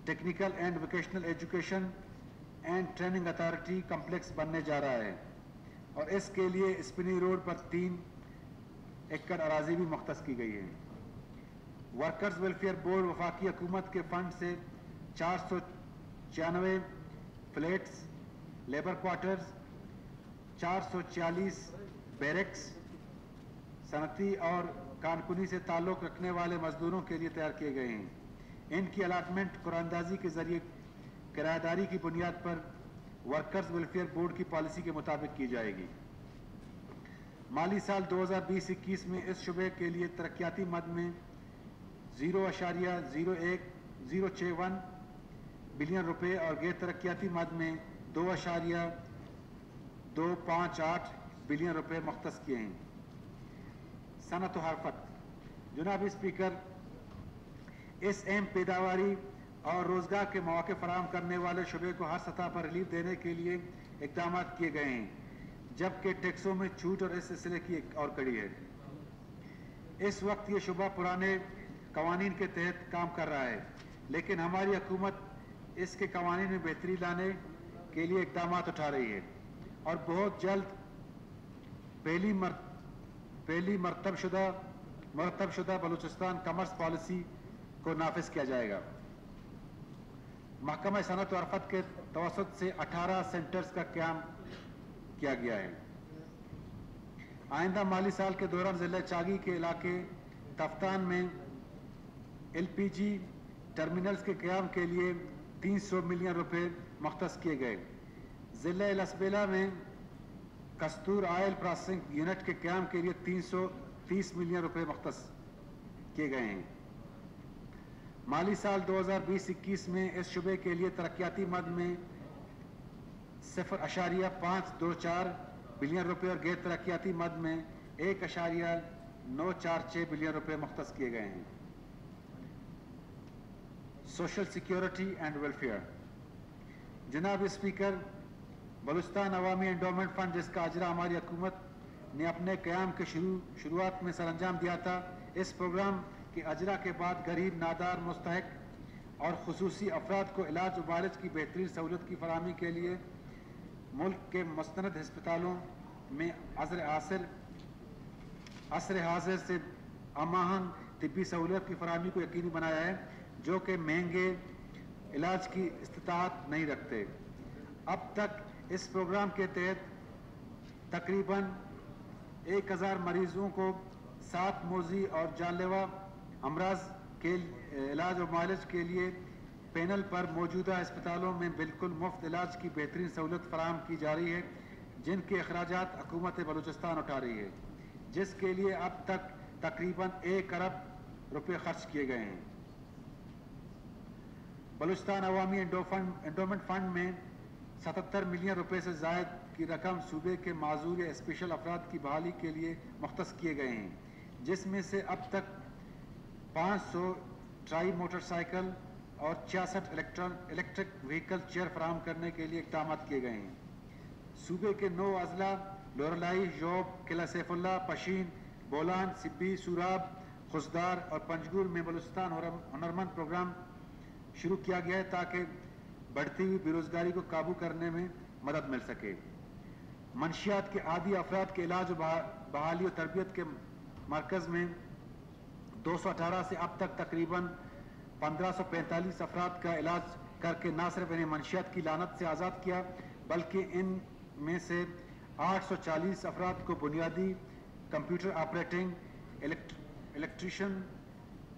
technical and vocational education and training authority complex बनने जा रहा है और इसके लिए स्पिनी रोड पर तीन एकड़ अराजी भी मुख्त की गई है। वर्कर्स वेलफेयर बोर्ड वफाकी हकूमत के फंड से चार सौ छियानवे फ्लैट्स लेबर क्वार्टर्स चार सौ चालीस बैरक्स सनती और कानकुनी से ताल्लुक़ रखने वाले मजदूरों के लिए तैयार किए गए हैं। इनकी अलाटमेंट कुरानदाजी के ज़रिए किराएदारी की बुनियाद पर वर्कर्स वेलफेयर बोर्ड की पॉलिसी के मुताबिक की जाएगी। माली साल 2020-21 में इस शुबे के लिए तरक्याती मद में ज़ीरो अशारिया ज़ीरो एक ज़ीरो छः वन बिलियन रुपए और गैर तरक्याती मद में दो अशारिया दो पाँच आठ बिलियन रुपए मुख्त किए हैं। सनत हरफत। जनाब स्पीकर, इस अहम पैदावारी और रोज़गार के मौके फराम करने वाले शुबे को हर सतह पर रिलीफ देने के लिए इकदाम किए गए हैं। जबकि टैक्सों में छूट और इस सिलसिले की और कड़ी है। इस वक्त ये शुबा पुराने कवानीन के तहत काम कर रहा है, लेकिन हमारी हुकूमत इसके कवानीन में बेहतरी लाने के लिए इकदाम उठा रही है और बहुत जल्द पहली मर, पहली मरतब शुदा मरतब शुदा बलूचिस्तान कमर्स पॉलिसी को नाफिज किया जाएगा। महकमा सनत अरफत के तवसत से 18 सेंटर्स का क्याम किया गया है। आइंदा माली साल के दौरान जिला चागी के इलाके तफ्तान में एलपीजी टर्मिनल्स के क्याम के लिए 300 मिलियन रुपए मख्त किए गए। ज़िले लसबेला में कस्तूर आयल प्रोसेसिंग यूनिट के क्याम के लिए 330 मिलियन रुपए मख्त किए गए हैं। माली साल 2020-21 में इस शुबे के लिए तरक्याती मद में सिफर अशारिया पाँच, दो, चार बिलियन रुपए और गैर तरक्याती मद में एक अशारिया नौ, चार छः बिलियन रुपए मुख्त किए गए हैं। Social security and welfare. जनाब स्पीकर बलुस्तान अवामी एंडोमेंट फंड, जिसका अजरा हमारी हुकूमत ने अपने क्याम के शुरू, शुरुआत में सर अंजाम दिया था, इस प्रोग्राम के अजरा के बाद गरीब, नादार मुस्तक और खसूसी अफराद को इलाज उबारज की बेहतरीन सहूलत की फरहमी के लिए मुल्क के मुस्ंद हस्पतालों में असर आसर असर हाजिर से अमाहंग तबी सहूलियत की फरहमी को यकीनी बनाया है, जो कि महँगे इलाज की इस्तात नहीं रखते। अब तक इस प्रोग्राम के तहत तकरीबन एक हज़ार मरीजों को सात मोजी और जानलेवा अमराज के इलाज और मालज के लिए पैनल पर मौजूदा अस्पतालों में बिल्कुल मुफ़्त इलाज की बेहतरीन सहूलत फराम की जा रही है, जिनके अखराज हुकूमत बलूचिस्तान उठा रही है, जिसके लिए अब तक तकरीबन एक अरब रुपये खर्च किए गए हैं। बलूचिस्तान अवामी एंडोमेंट फंड में सतहत्तर मिलियन रुपए से जायद की रकम सूबे के माजूर या स्पेशल अफराद की बहाली के लिए मुख्त किए गए हैं, जिसमें से अब तक 500 ट्राई मोटरसाइकिल और छियासठ इलेक्ट्रॉन इलेक्ट्रिक व्हीकल चेयर फराम करने के लिए इकदाम किए गए हैं। सूबे के नौ अजला, लोरलाई, जोब, किला सैफुल्ला, पशीन, बोलान, सिब्बी, सूराब खुशदार और पंजगुर में बलुस्तान हुनरमंद प्रोग्राम शुरू किया गया है ताकि बढ़ती हुई बेरोजगारी को काबू करने में मदद मिल सके। मंशियात के आदि अफराद के इलाज बहाली और तरबियत के मरकज़ में 218 से अब तक तकरीबन 1545 अफराद का इलाज करके न सिर्फ़ इन्हें मनशियात की लानत से आज़ाद किया बल्कि इन में से 840 अफराद को बुनियादी कंप्यूटर ऑपरेटिंग इलेक्ट्रिशियन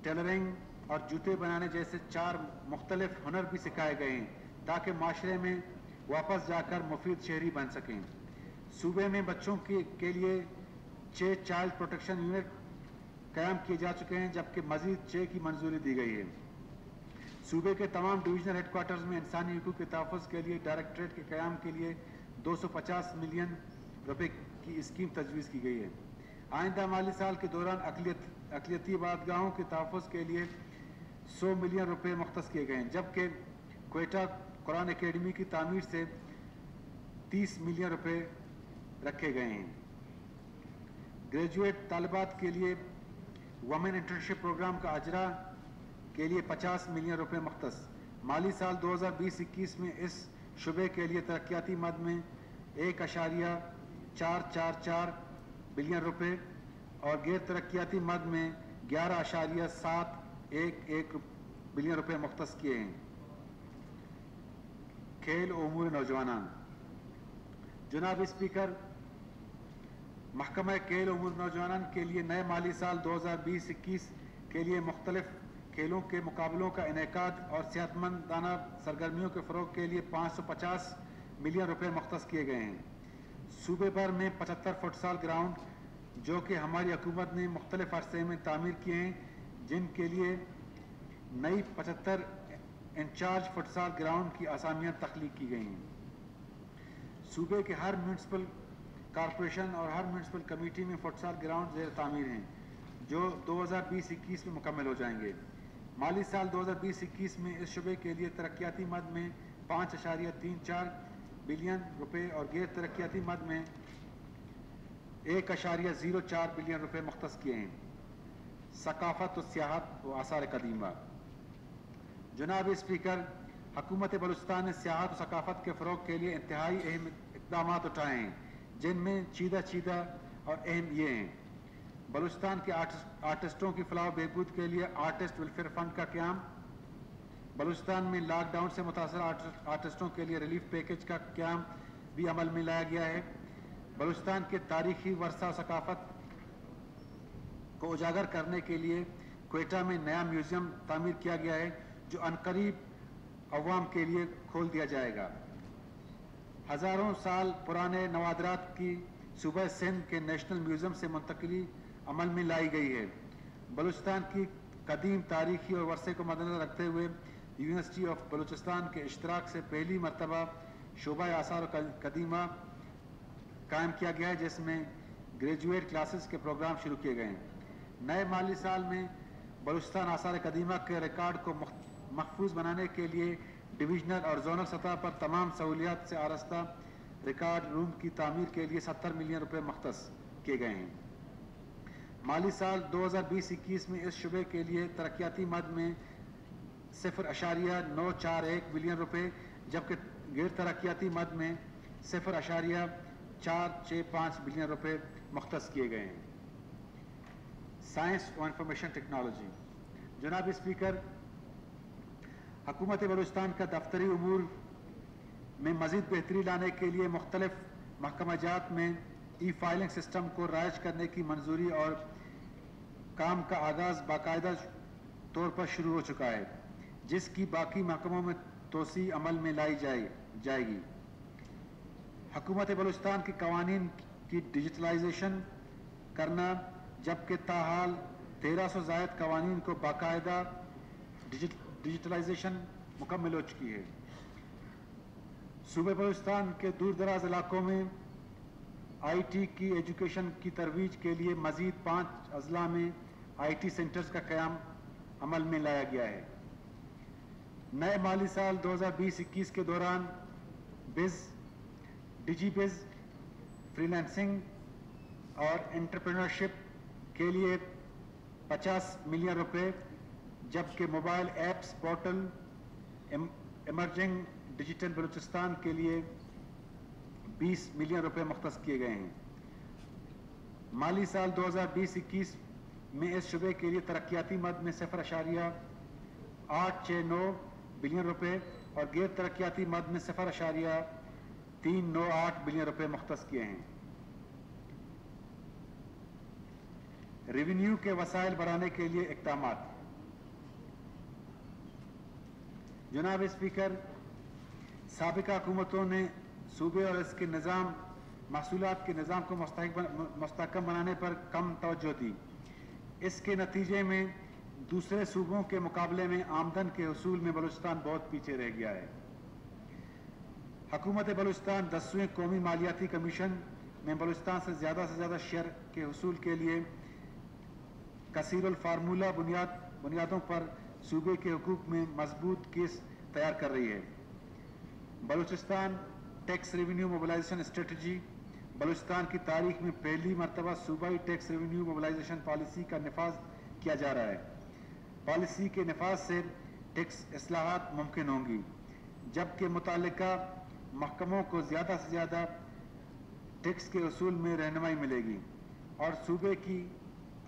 टेलरिंग और जूते बनाने जैसे चार मुख्तलिफ़ हुनर भी सिखाए गए हैं ताकि माशरे में वापस जाकर मुफीद शहरी बन सकें। सूबे में बच्चों के, के लिए छः चाइल्ड प्रोटेक्शन यूनिट कायम किए जा चुके हैं जबकि मजीद छः की मंजूरी दी गई है। सूबे के तमाम डिवीजनल हेडकोार्टर्स में इंसानी हकूक के तहफ़ के लिए डायरेक्ट्रेट के क्याम के लिए 250 मिलियन रुपए की स्कीम तजवीज़ की गई है। आइंदा माली साल के दौरान अकलियत अकलीती बादगाहों के तहफ़ के लिए 100 मिलियन रुपए मुख्त किए गए हैं, जबकि कोयटा कुरान अकेडमी की तामीर से 30 मिलियन रुपए रखे गए हैं। ग्रेजुएट तलबात के लिए वमेन इंटर्नशिप प्रोग्राम का अजरा के लिए 50 मिलियन रुपए मुख्त माली साल 2020-21 में इस शुबे के लिए तरक्याती मद में एक अशारिया चार चार चार बिलियन रुपए और गैर तरक्याती मद में ग्यारह अशारिया सात एक एक बिलियन रुपए मुख्त किए हैं। खेल उमूर नौजवान जनाब स्पीकर, महकमा खेल उमूर नौजवान के लिए नए माली साल 2020-21 के लिए मुख्तलिफ़ खेलों के मुकाबलों का इनका और सेहतमंद दाना सरगर्मियों के फ़रोग के लिए 550 मिलियन रुपए मुख्त किए गए हैं। सूबे भर में पचहत्तर फुटसाल ग्राउंड, जो कि हमारी हुकूमत ने मुख्तलिफ़ अरसे में तामीर किए हैं, जिनके लिए नई पचहत्तर इंचार्ज फुटसाल ग्राउंड की आसामियाँ तख्लीक की गई हैं। सूबे के हर म्यूनसिपल कॉरपोरेशन और हर म्यूनसिपल कमेटी में फुटसाल ग्राउंड जेर तामीर हैं, जो 2020-21 में मुकम्मल हो जाएँगे। माली साल 2020-21 में इस शुबे के लिए तरक्याती मद में पाँच अशारिया तीन चार बिलियन रुपए और गैर तरक्याती मद में एक अशारिया ज़ीरो चार बिलियन रुपए मुख्त किए हैं। सकाफत और सियाहत व आसार कदीमा। जनाब स्पीकर, हुकूमत बलुस्तान ने सियाहत और सकाफत के फ़रोग के लिए इंतहाई अहम इकदाम उठाए हैं, जिनमें चीदा चीदा और अहम ये हैं। बलुस्तान के आर्टिस्ट, आर्टिस्टों की फलाह बहबूद के लिए आर्टिस्ट वेलफेयर फंड का क्याम। बलुस्तान में लॉकडाउन से मुतासर आर्टिस्टों के लिए रिलीफ पैकेज का क्याम भी अमल में लाया गया है। बलुस्तान के तारीखी वर्षा सकाफत को उजागर करने के लिए कोयटा में नया म्यूज़ियम तामीर किया गया है जो अनकरीब अवाम के लिए खोल दिया जाएगा। हज़ारों साल पुराने नवादरात की सुबह सिंध के नेशनल म्यूज़ियम से मुंतकली अमल में लाई गई है। बलूचिस्तान की कदीम तारीखी और वर्षे को मद्देनजर रखते हुए यूनिवर्सिटी ऑफ़ बलूचिस्तान के इश्तराक से पहली मरतबा शोबा आसार कदीमा कायम किया गया है, जिसमें ग्रेजुएट क्लासेस के प्रोग्राम शुरू किए गए हैं। नए माली साल में बलूचिस्तान आसार कदीमा के रिकॉर्ड को महफूज बनाने के लिए डिविजनल और जोनल सतह पर तमाम सहूलियात से आरस्ता रिकॉर्ड रूम की तमीर के लिए सत्तर मिलियन रुपये मख्त किए गए हैं। माली साल 2020-21 में इस शुबे के लिए तरक्याती मद में सिफर अशारिया नौ चार एक बिलियन रुपये जबकि गैर तरक्याती मद में सिफर अशारिया चार छः पाँच बिलियन रुपये मख्त किए गए हैं। साइंस और इंफॉर्मेशन टेक्नोलॉजी। जनाब स्पीकर, हकूमत बलूचिस्तान का दफ्तरी अमूर में मजीद बेहतरी लाने के लिए मुख्तलिफ़ महकमा में ई फाइलिंग सिस्टम को राइज करने की मंजूरी और काम का आगाज़ बाकायदा तौर पर शुरू हो चुका है, जिसकी बाकी महकमों में तोसी अमल में लाई जाए, जाएगी। हकूमत बलूचिस्तान के कवानीन की डिजिटलाइजेशन करना, जबकि ताहाल तेरह सौ जायद कवानीन को बाकायदा डिजिटलाइजेशन मुकम्मल हो चुकी है। सूबे बलूचिस्तान के दूर दराज इलाकों में आई टी की एजुकेशन की तरवीज के लिए मजीद पाँच अजला में आई टी सेंटर्स का क्याम अमल में लाया गया है। नए माली साल 2020-21 के दौरान बिज डिजीबिज फ्रीलांसिंग और एंटरप्रेन्योरशिप के लिए 50 मिलियन रुपए, जबकि mobile apps portal emerging digital Balochistan के लिए 20 मिलियन रुपए मुख्त किए गए हैं। माली साल 2020-21 में इस शुबे के लिए तरक्याती मद में सिफर अशारिया आठ छः नौ बिलियन रुपए और गैर तरक्याती मद में सिफर अशारिया तीन नौ आठ बिलियन रुपए मुख्त किए हैं। रेवेन्यू के वसाइल बढ़ाने के लिए इकदाम जनाब स्पीकर, सबका हुकूमतों ने सूबे और इसके निज़ाम, महसूलत के निज़ाम को मुस्तकम बनाने पर कम तवज्जो दी। इसके नतीजे में दूसरे सूबों के मुकाबले में आमदन के असूल में बलूचिस्तान बहुत पीछे रह गया है। हुकूमत बलूचिस्तान दसवें कौमी मालियाती कमीशन में बलूचिस्तान से ज़्यादा से ज़्यादा शेयर के असूल के लिए कसीर फार्मूला बुनियाद, बुनियादों पर सूबे के हकूक में मज़बूत केस तैयार कर रही है। Balochistan tax revenue mobilisation strategy, Balochistan की तारीख में पहली मरतबा सूबाई टैक्स रेवेन्यू मोबिलाइजेशन पॉलिसी का नफाज किया जा रहा है। पॉलिसी के नफाज से टैक्स असलाहत मुमकिन होंगी, जबकि मुतल महकमों को ज़्यादा से ज़्यादा टैक्स के असूल में रहनमाई मिलेगी और सूबे की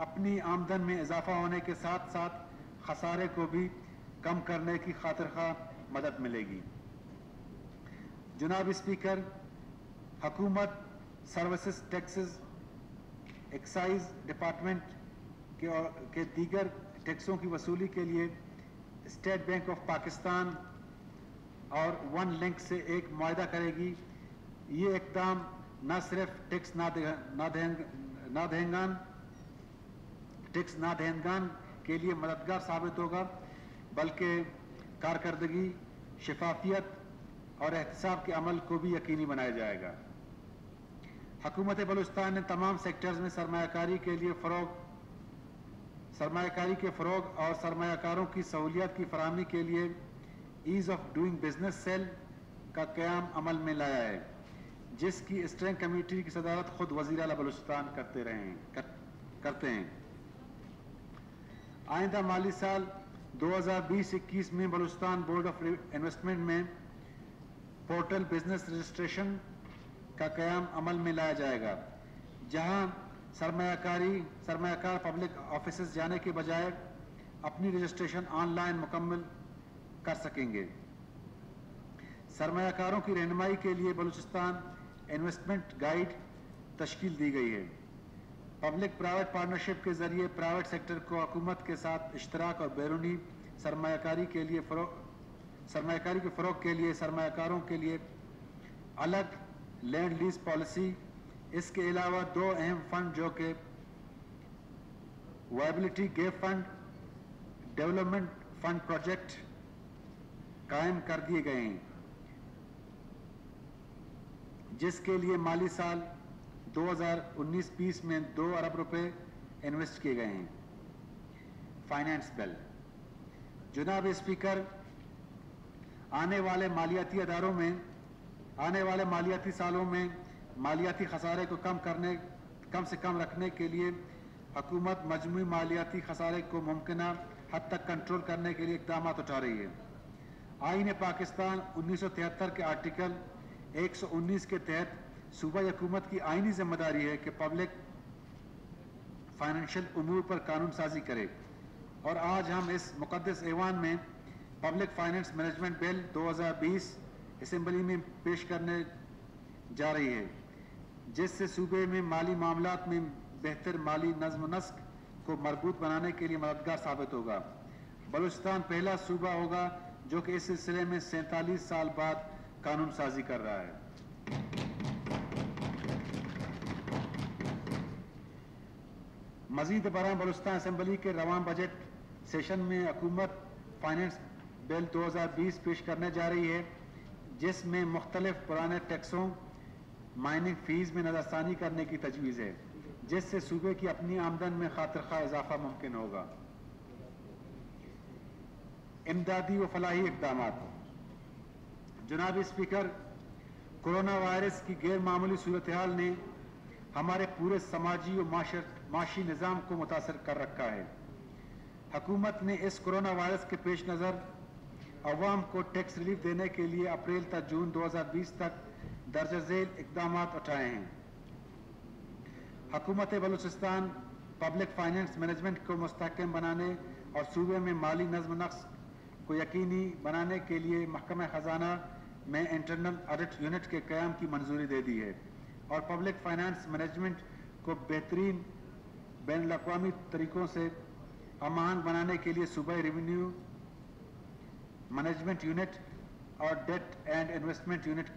अपनी आमदन में इजाफा होने के साथ साथ खसारे को भी कम करने की खातिर खा मदद मिलेगी। जनाब स्पीकर हकूमत सर्विसेज़ टैक्सेस एक्साइज डिपार्टमेंट के, और के दीगर टैक्सों की वसूली के लिए स्टेट बैंक ऑफ़ पाकिस्तान और वन लिंक से एक माहा करेगी। ये इकदाम न सिर्फ़ टैक्स ना देहंगान टैक्स ना देहंगान के लिए मददगार साबित होगा बल्कि कारकर्दगी शफाफियत और एहतसाब के अमल को भी यकीनी बनाया जाएगा। हुकूमत बलूचिस्तान ने तमाम सेक्टर्स में सरमाकारी के लिए फ़रोग सरमाकारी के फ़रोग और सरमाकारों की सहूलियत की फरहमी के लिए ease of doing business cell का क्याम अमल में लाया है जिसकी स्ट्रेंग कमेटी की सदारत खुद वज़ीर अला बलूचिस्तान करते रहे कर, करते हैं। आइंदा माली साल 2020-21 में बलूचिस्तान बोर्ड ऑफ़ इन्वेस्टमेंट में पोर्टल बिज़नेस रजिस्ट्रेशन का क्याम अमल में लाया जाएगा, जहाँ सरमाकारी सरमाकार पब्लिक ऑफ़िस जाने के बजाय अपनी रजिस्ट्रेशन ऑनलाइन मुकम्मल कर सकेंगे। सरमाकारों की रहनमाई के लिए बलूचिस्तान इन्वेस्टमेंट गाइड तश्कील दी गई है। पब्लिक प्राइवेट पार्टनरशिप के ज़रिए प्राइवेट सेक्टर को हुकूमत के साथ इश्तराक और बैरूनी सरमाकारी के लिए सरमाकारी के फ़रोग के लिए सरमाकारों के लिए अलग लैंड लीज पॉलिसी इसके अलावा दो अहम फंड जो कि viability gap fund development fund project कायम कर दिए गए हैं। जिसके लिए माली साल 2019-20 में दो अरब रुपए इन्वेस्ट किए गए हैं। फाइनेंस बिल जुनाब स्पीकर आने वाले मालियाती अदारों में, आने वाले मालियाती सालों में, मालियाती खसारे को कम करने, कम से कम रखने के लिए हकूमत मजमू मालियाती खसारे को मुमकिन हद तक कंट्रोल करने के लिए इकदाम उठा रही है। आइन पाकिस्तान उन्नीस सौ तिहत्तर के आर्टिकल 119 के तहत सूबाई हुकूमत की आइनी ज़िम्मेदारी है कि पब्लिक फाइनेंशियल उमूर पर कानून साजी करे। और आज हम इस मुकदस ऐवान में public finance management bill 2020 assembly में पेश करने जा रही है, जिससे सूबे में माली मामला में बेहतर माली नज्म नस्क को मज़बूत बनाने के लिए मददगार साबित होगा। बलूचिस्तान पहला सूबा होगा जो कि इस सिलसिले में सैंतालीस साल बाद कानून साजी कर रहा है। मजीद बरा बलुस्तान असम्बली के रवान बजट सेशन में हुकूमत, फाइनेंस बिल 2020 पेश करने जा रही है, जिसमें मुख्तलिफ़ पुराने टैक्सों, माइनिंग फ़ीस में नजरसानी करने की तजवीज़ है, जिससे सूबे की अपनी आमदन में खातिर खा इजाफा मुमकिन होगा। इमदादी व फलाही इकदाम जनाब स्पीकर, कोरोना वायरस की गैर मामूली सूरत हाल ने हमारे पूरे समाजी और माशी निज़ाम को मुतासर कर रखा है। हकूमत ने इस कोरोना वायरस के पेश नज़र अवाम को टैक्स रिलीफ देने के लिए अप्रैल तक, जून 2020 तक दर्ज झेल इकदाम उठाए हैं। हकूमत बलूचिस्तान पब्लिक फाइनेंस मैनेजमेंट को मस्तकम बनाने और सूबे में माली नज्म नक्स को यकीनी बनाने के लिए महकमा ख़जाना में इंटरनल ऑडिट यूनिट के क्याम की मंजूरी दे दी है और पब्लिक फाइनेंस मैनेजमेंट को बेहतरीन बैन अवी तरीक़ों से अमान बनाने के लिए सूबाई रेवेन्यू मैनेजमेंट यूनिट और डेट एंड इन्वेस्टमेंट यूनिट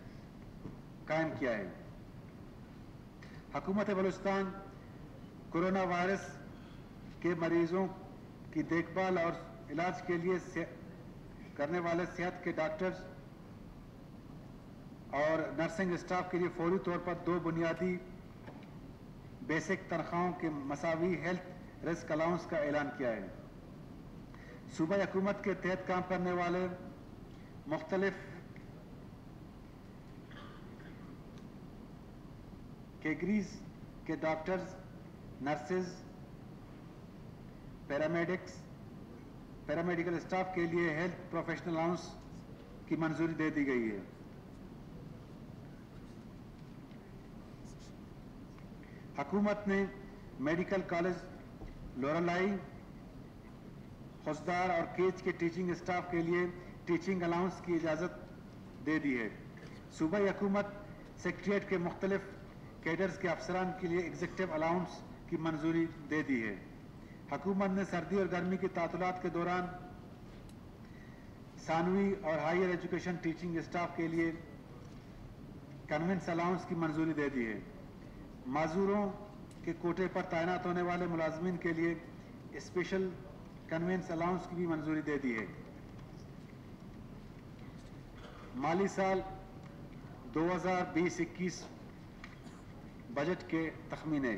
कायम किया है। हकूमत बलूचिस्तान कोरोना वायरस के मरीजों की देखभाल और इलाज के लिए करने वाले सेहत के डॉक्टर्स और नर्सिंग स्टाफ के लिए फौरी तौर पर दो बुनियादी बेसिक तनख्वाहों के मसावी हेल्थ रिस्क अलाउंस का ऐलान किया है। सूबा हकूमत के तहत काम करने वाले मुख्तलिफ़ कैगरीज के doctors nurses paramedics paramedical staff के लिए हेल्थ प्रोफेशनल अलाउंस की मंजूरी दे दी गई है। हकूमत ने मेडिकल कॉलेज लोरलाई हौसदार और केज के टीचिंग स्टाफ के लिए टीचिंग अलाउंस की इजाज़त दे दी है। सूबाई हुकूमत सेक्रेटरीट के मुख्तलिफ़ कैडर्स के अफसरान के लिए एग्जेक्टिव अलाउंस की मंजूरी दे दी है। हुकूमत ने सर्दी और गर्मी की तातुलात के दौरान सानवी और हायर एजुकेशन टीचिंग स्टाफ के लिए कन्वेंस अलाउंस की मंजूरी दे दी है। माजूरों के कोटे पर तैनात होने वाले मुलाजमीन के लिए स्पेशल कन्वेंस अलाउंस की भी मंजूरी दे दी है। माली साल 2020-21 बजट के तखमीने।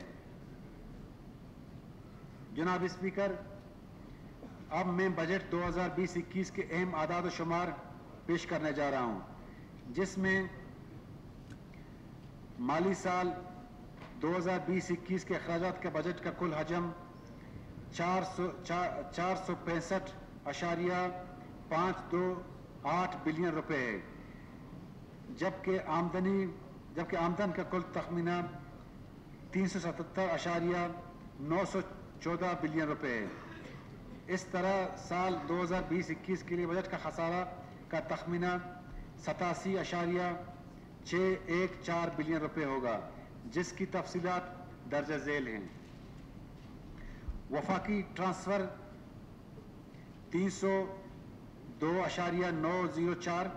जनाब स्पीकर, अब मैं बजट 2020-21 के अहम आदाद शुमार पेश करने जा रहा हूँ, जिसमें माली साल 2020-21 के अखराज के बजट का कुल हजम चार सौ चार सौ पैंसठ अशारिया पाँच दो आठ बिलियन रुपए है। जबकि आमदनी, जबकि आमदन का कुल तखमीना तीन सौ सतहत्तर अशारिया नौ सौ चौदह बिलियन रुपए है। इस तरह साल 2020-21 के लिए बजट का खसारा का तखमीना सतासी अशारिया छः एक चार बिलियन रुपए होगा, जिसकी तफसीलात दर्ज झेल हैं। वफाकी ट्रांसफ़र तीन सौ दो अशारिया नौ ज़ीरो चार,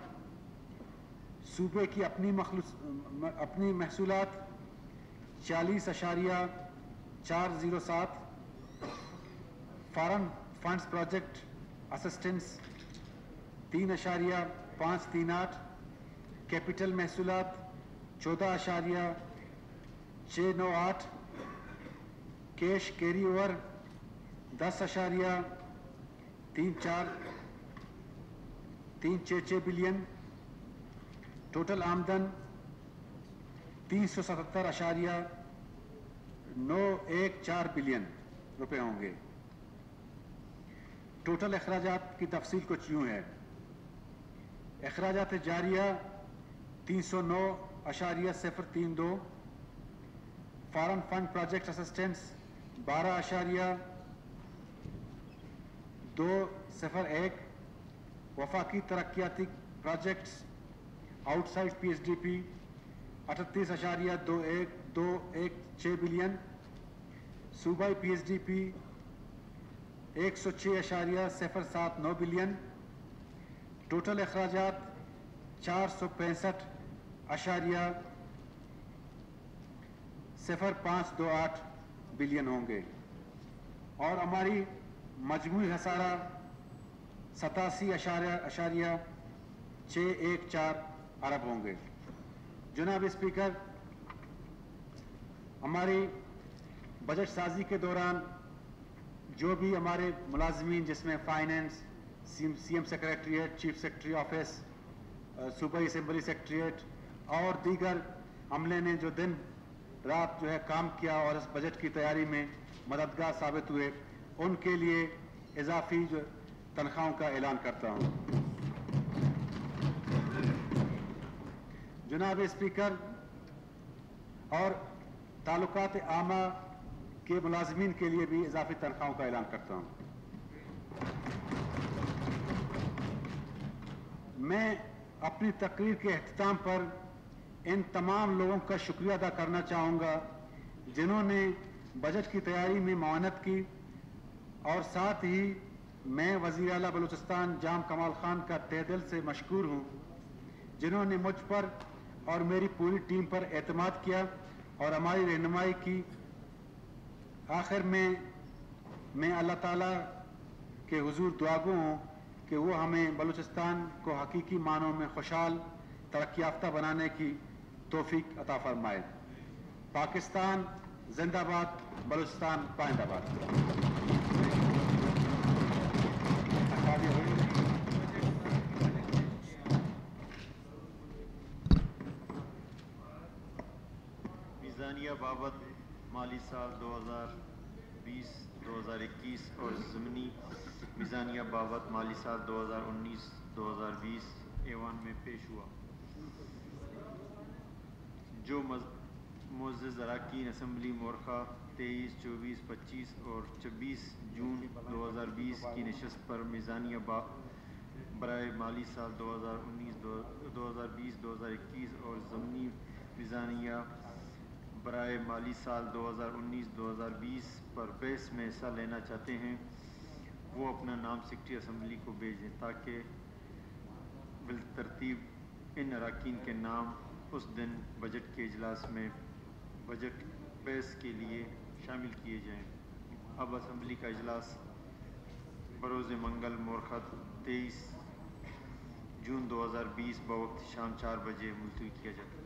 सूबे की अपनी अपनी महसूलत चालीस अशारिया चार ज़ीरो सात, फॉरन फंड्स प्रोजेक्ट असिस्टेंस तीन अशारिया पाँच तीन आठ, कैपिटल महसूलत चौदह अशारिया छः नौ आठ, कैश कैरी ओवर दस अशारिया, तीन चार, तीन छः छः बिलियन, टोटल आमदन तीन सौ सतहत्तर अशारिया, नौ एक चार बिलियन रुपए होंगे। टोटल अखराज की तफसील कुछ यूँ है। अखराज जारिया तीन सौ नौ, अशारिया सिफर तीन दो, फॉरन फंड प्रोजेक्ट असिस्टेंस बारह आशारिया दो सिफर एक वफाकी तरक्याती projects outside P H D P अठतीस अशारिया दो एक दो एक छः बिलियन सूबाई पी एच डी पी एक सौ छः अशारिया सिफर सात नौ बिलियन टोटल अखराज चार सौ पैंसठ अशारिया सिफर पाँच दो आठ बिलियन होंगे। और हमारी मजमू हसारा, सतासी अशारिया अशारिया छः एक चार अरब होंगे। जनाब स्पीकर, हमारी बजट साजी के दौरान जो भी हमारे मुलाजमीन, जिसमें finance C M secretariat chief secretary office सूबाई असम्बली सेक्रेटरीट और दीगर अमले ने जो दिन रात जो है काम किया और इस बजट की तैयारी में मददगार साबित हुए उनके लिए इजाफी जो तनख्वाहों का ऐलान करता हूँ। जनाब स्पीकर, और ताल्लुकात आमा के मुलाजमीन के लिए भी इजाफी तनख्वाहों का ऐलान करता हूँ। मैं अपनी तकरीर के अख्ताम पर इन तमाम लोगों का शुक्रिया अदा करना चाहूँगा, जिन्होंने बजट की तैयारी में मानत की और साथ ही मैं वज़ीर अला बलूचिस्तान जाम कमाल खान का तह दिल से मशहूर हूँ, जिन्होंने मुझ पर और मेरी पूरी टीम पर एतमाद किया और हमारी रहनुमाई की। आखिर में मैं अल्लाह ताला के हुजूर दुआगो हूँ कि वो हमें बलूचिस्तान को हकीकी मानों में खुशहाल, तरक्की याफ्ता बनाने की तोफीक अता फरमाए। पाकिस्तान जिंदाबाद, बलूचिस्तान पाइंदाबाद। मीज़ानिया बाबत माली साल 2020-2021 और ज़मनी मीज़ानिया बाबत माली साल 2019-2020 एवान में पेश हुआ। जो मोज़ अरकान असम्बली मोरखा 23, 24, 25 और 26 जून 2020 की नशस्त पर मिजानिया बा बरए माली साल 2019 2020 2021 और ज़मनी मिजानिया बरए माली साल 2019-2020 पर बहस में हिस्सा लेना चाहते हैं वो अपना नाम सिक्टी असम्बली को भेजें ताकि बिलतरतीब इन अरकान के नाम उस दिन बजट के अजलास में बजट बहस के लिए शामिल किए जाएँ। अब असम्बली का अजलास बरोज़ मंगल मोरखा तेईस जून 2020 बवक्त शाम चार बजे मुलतवी किया जाता है।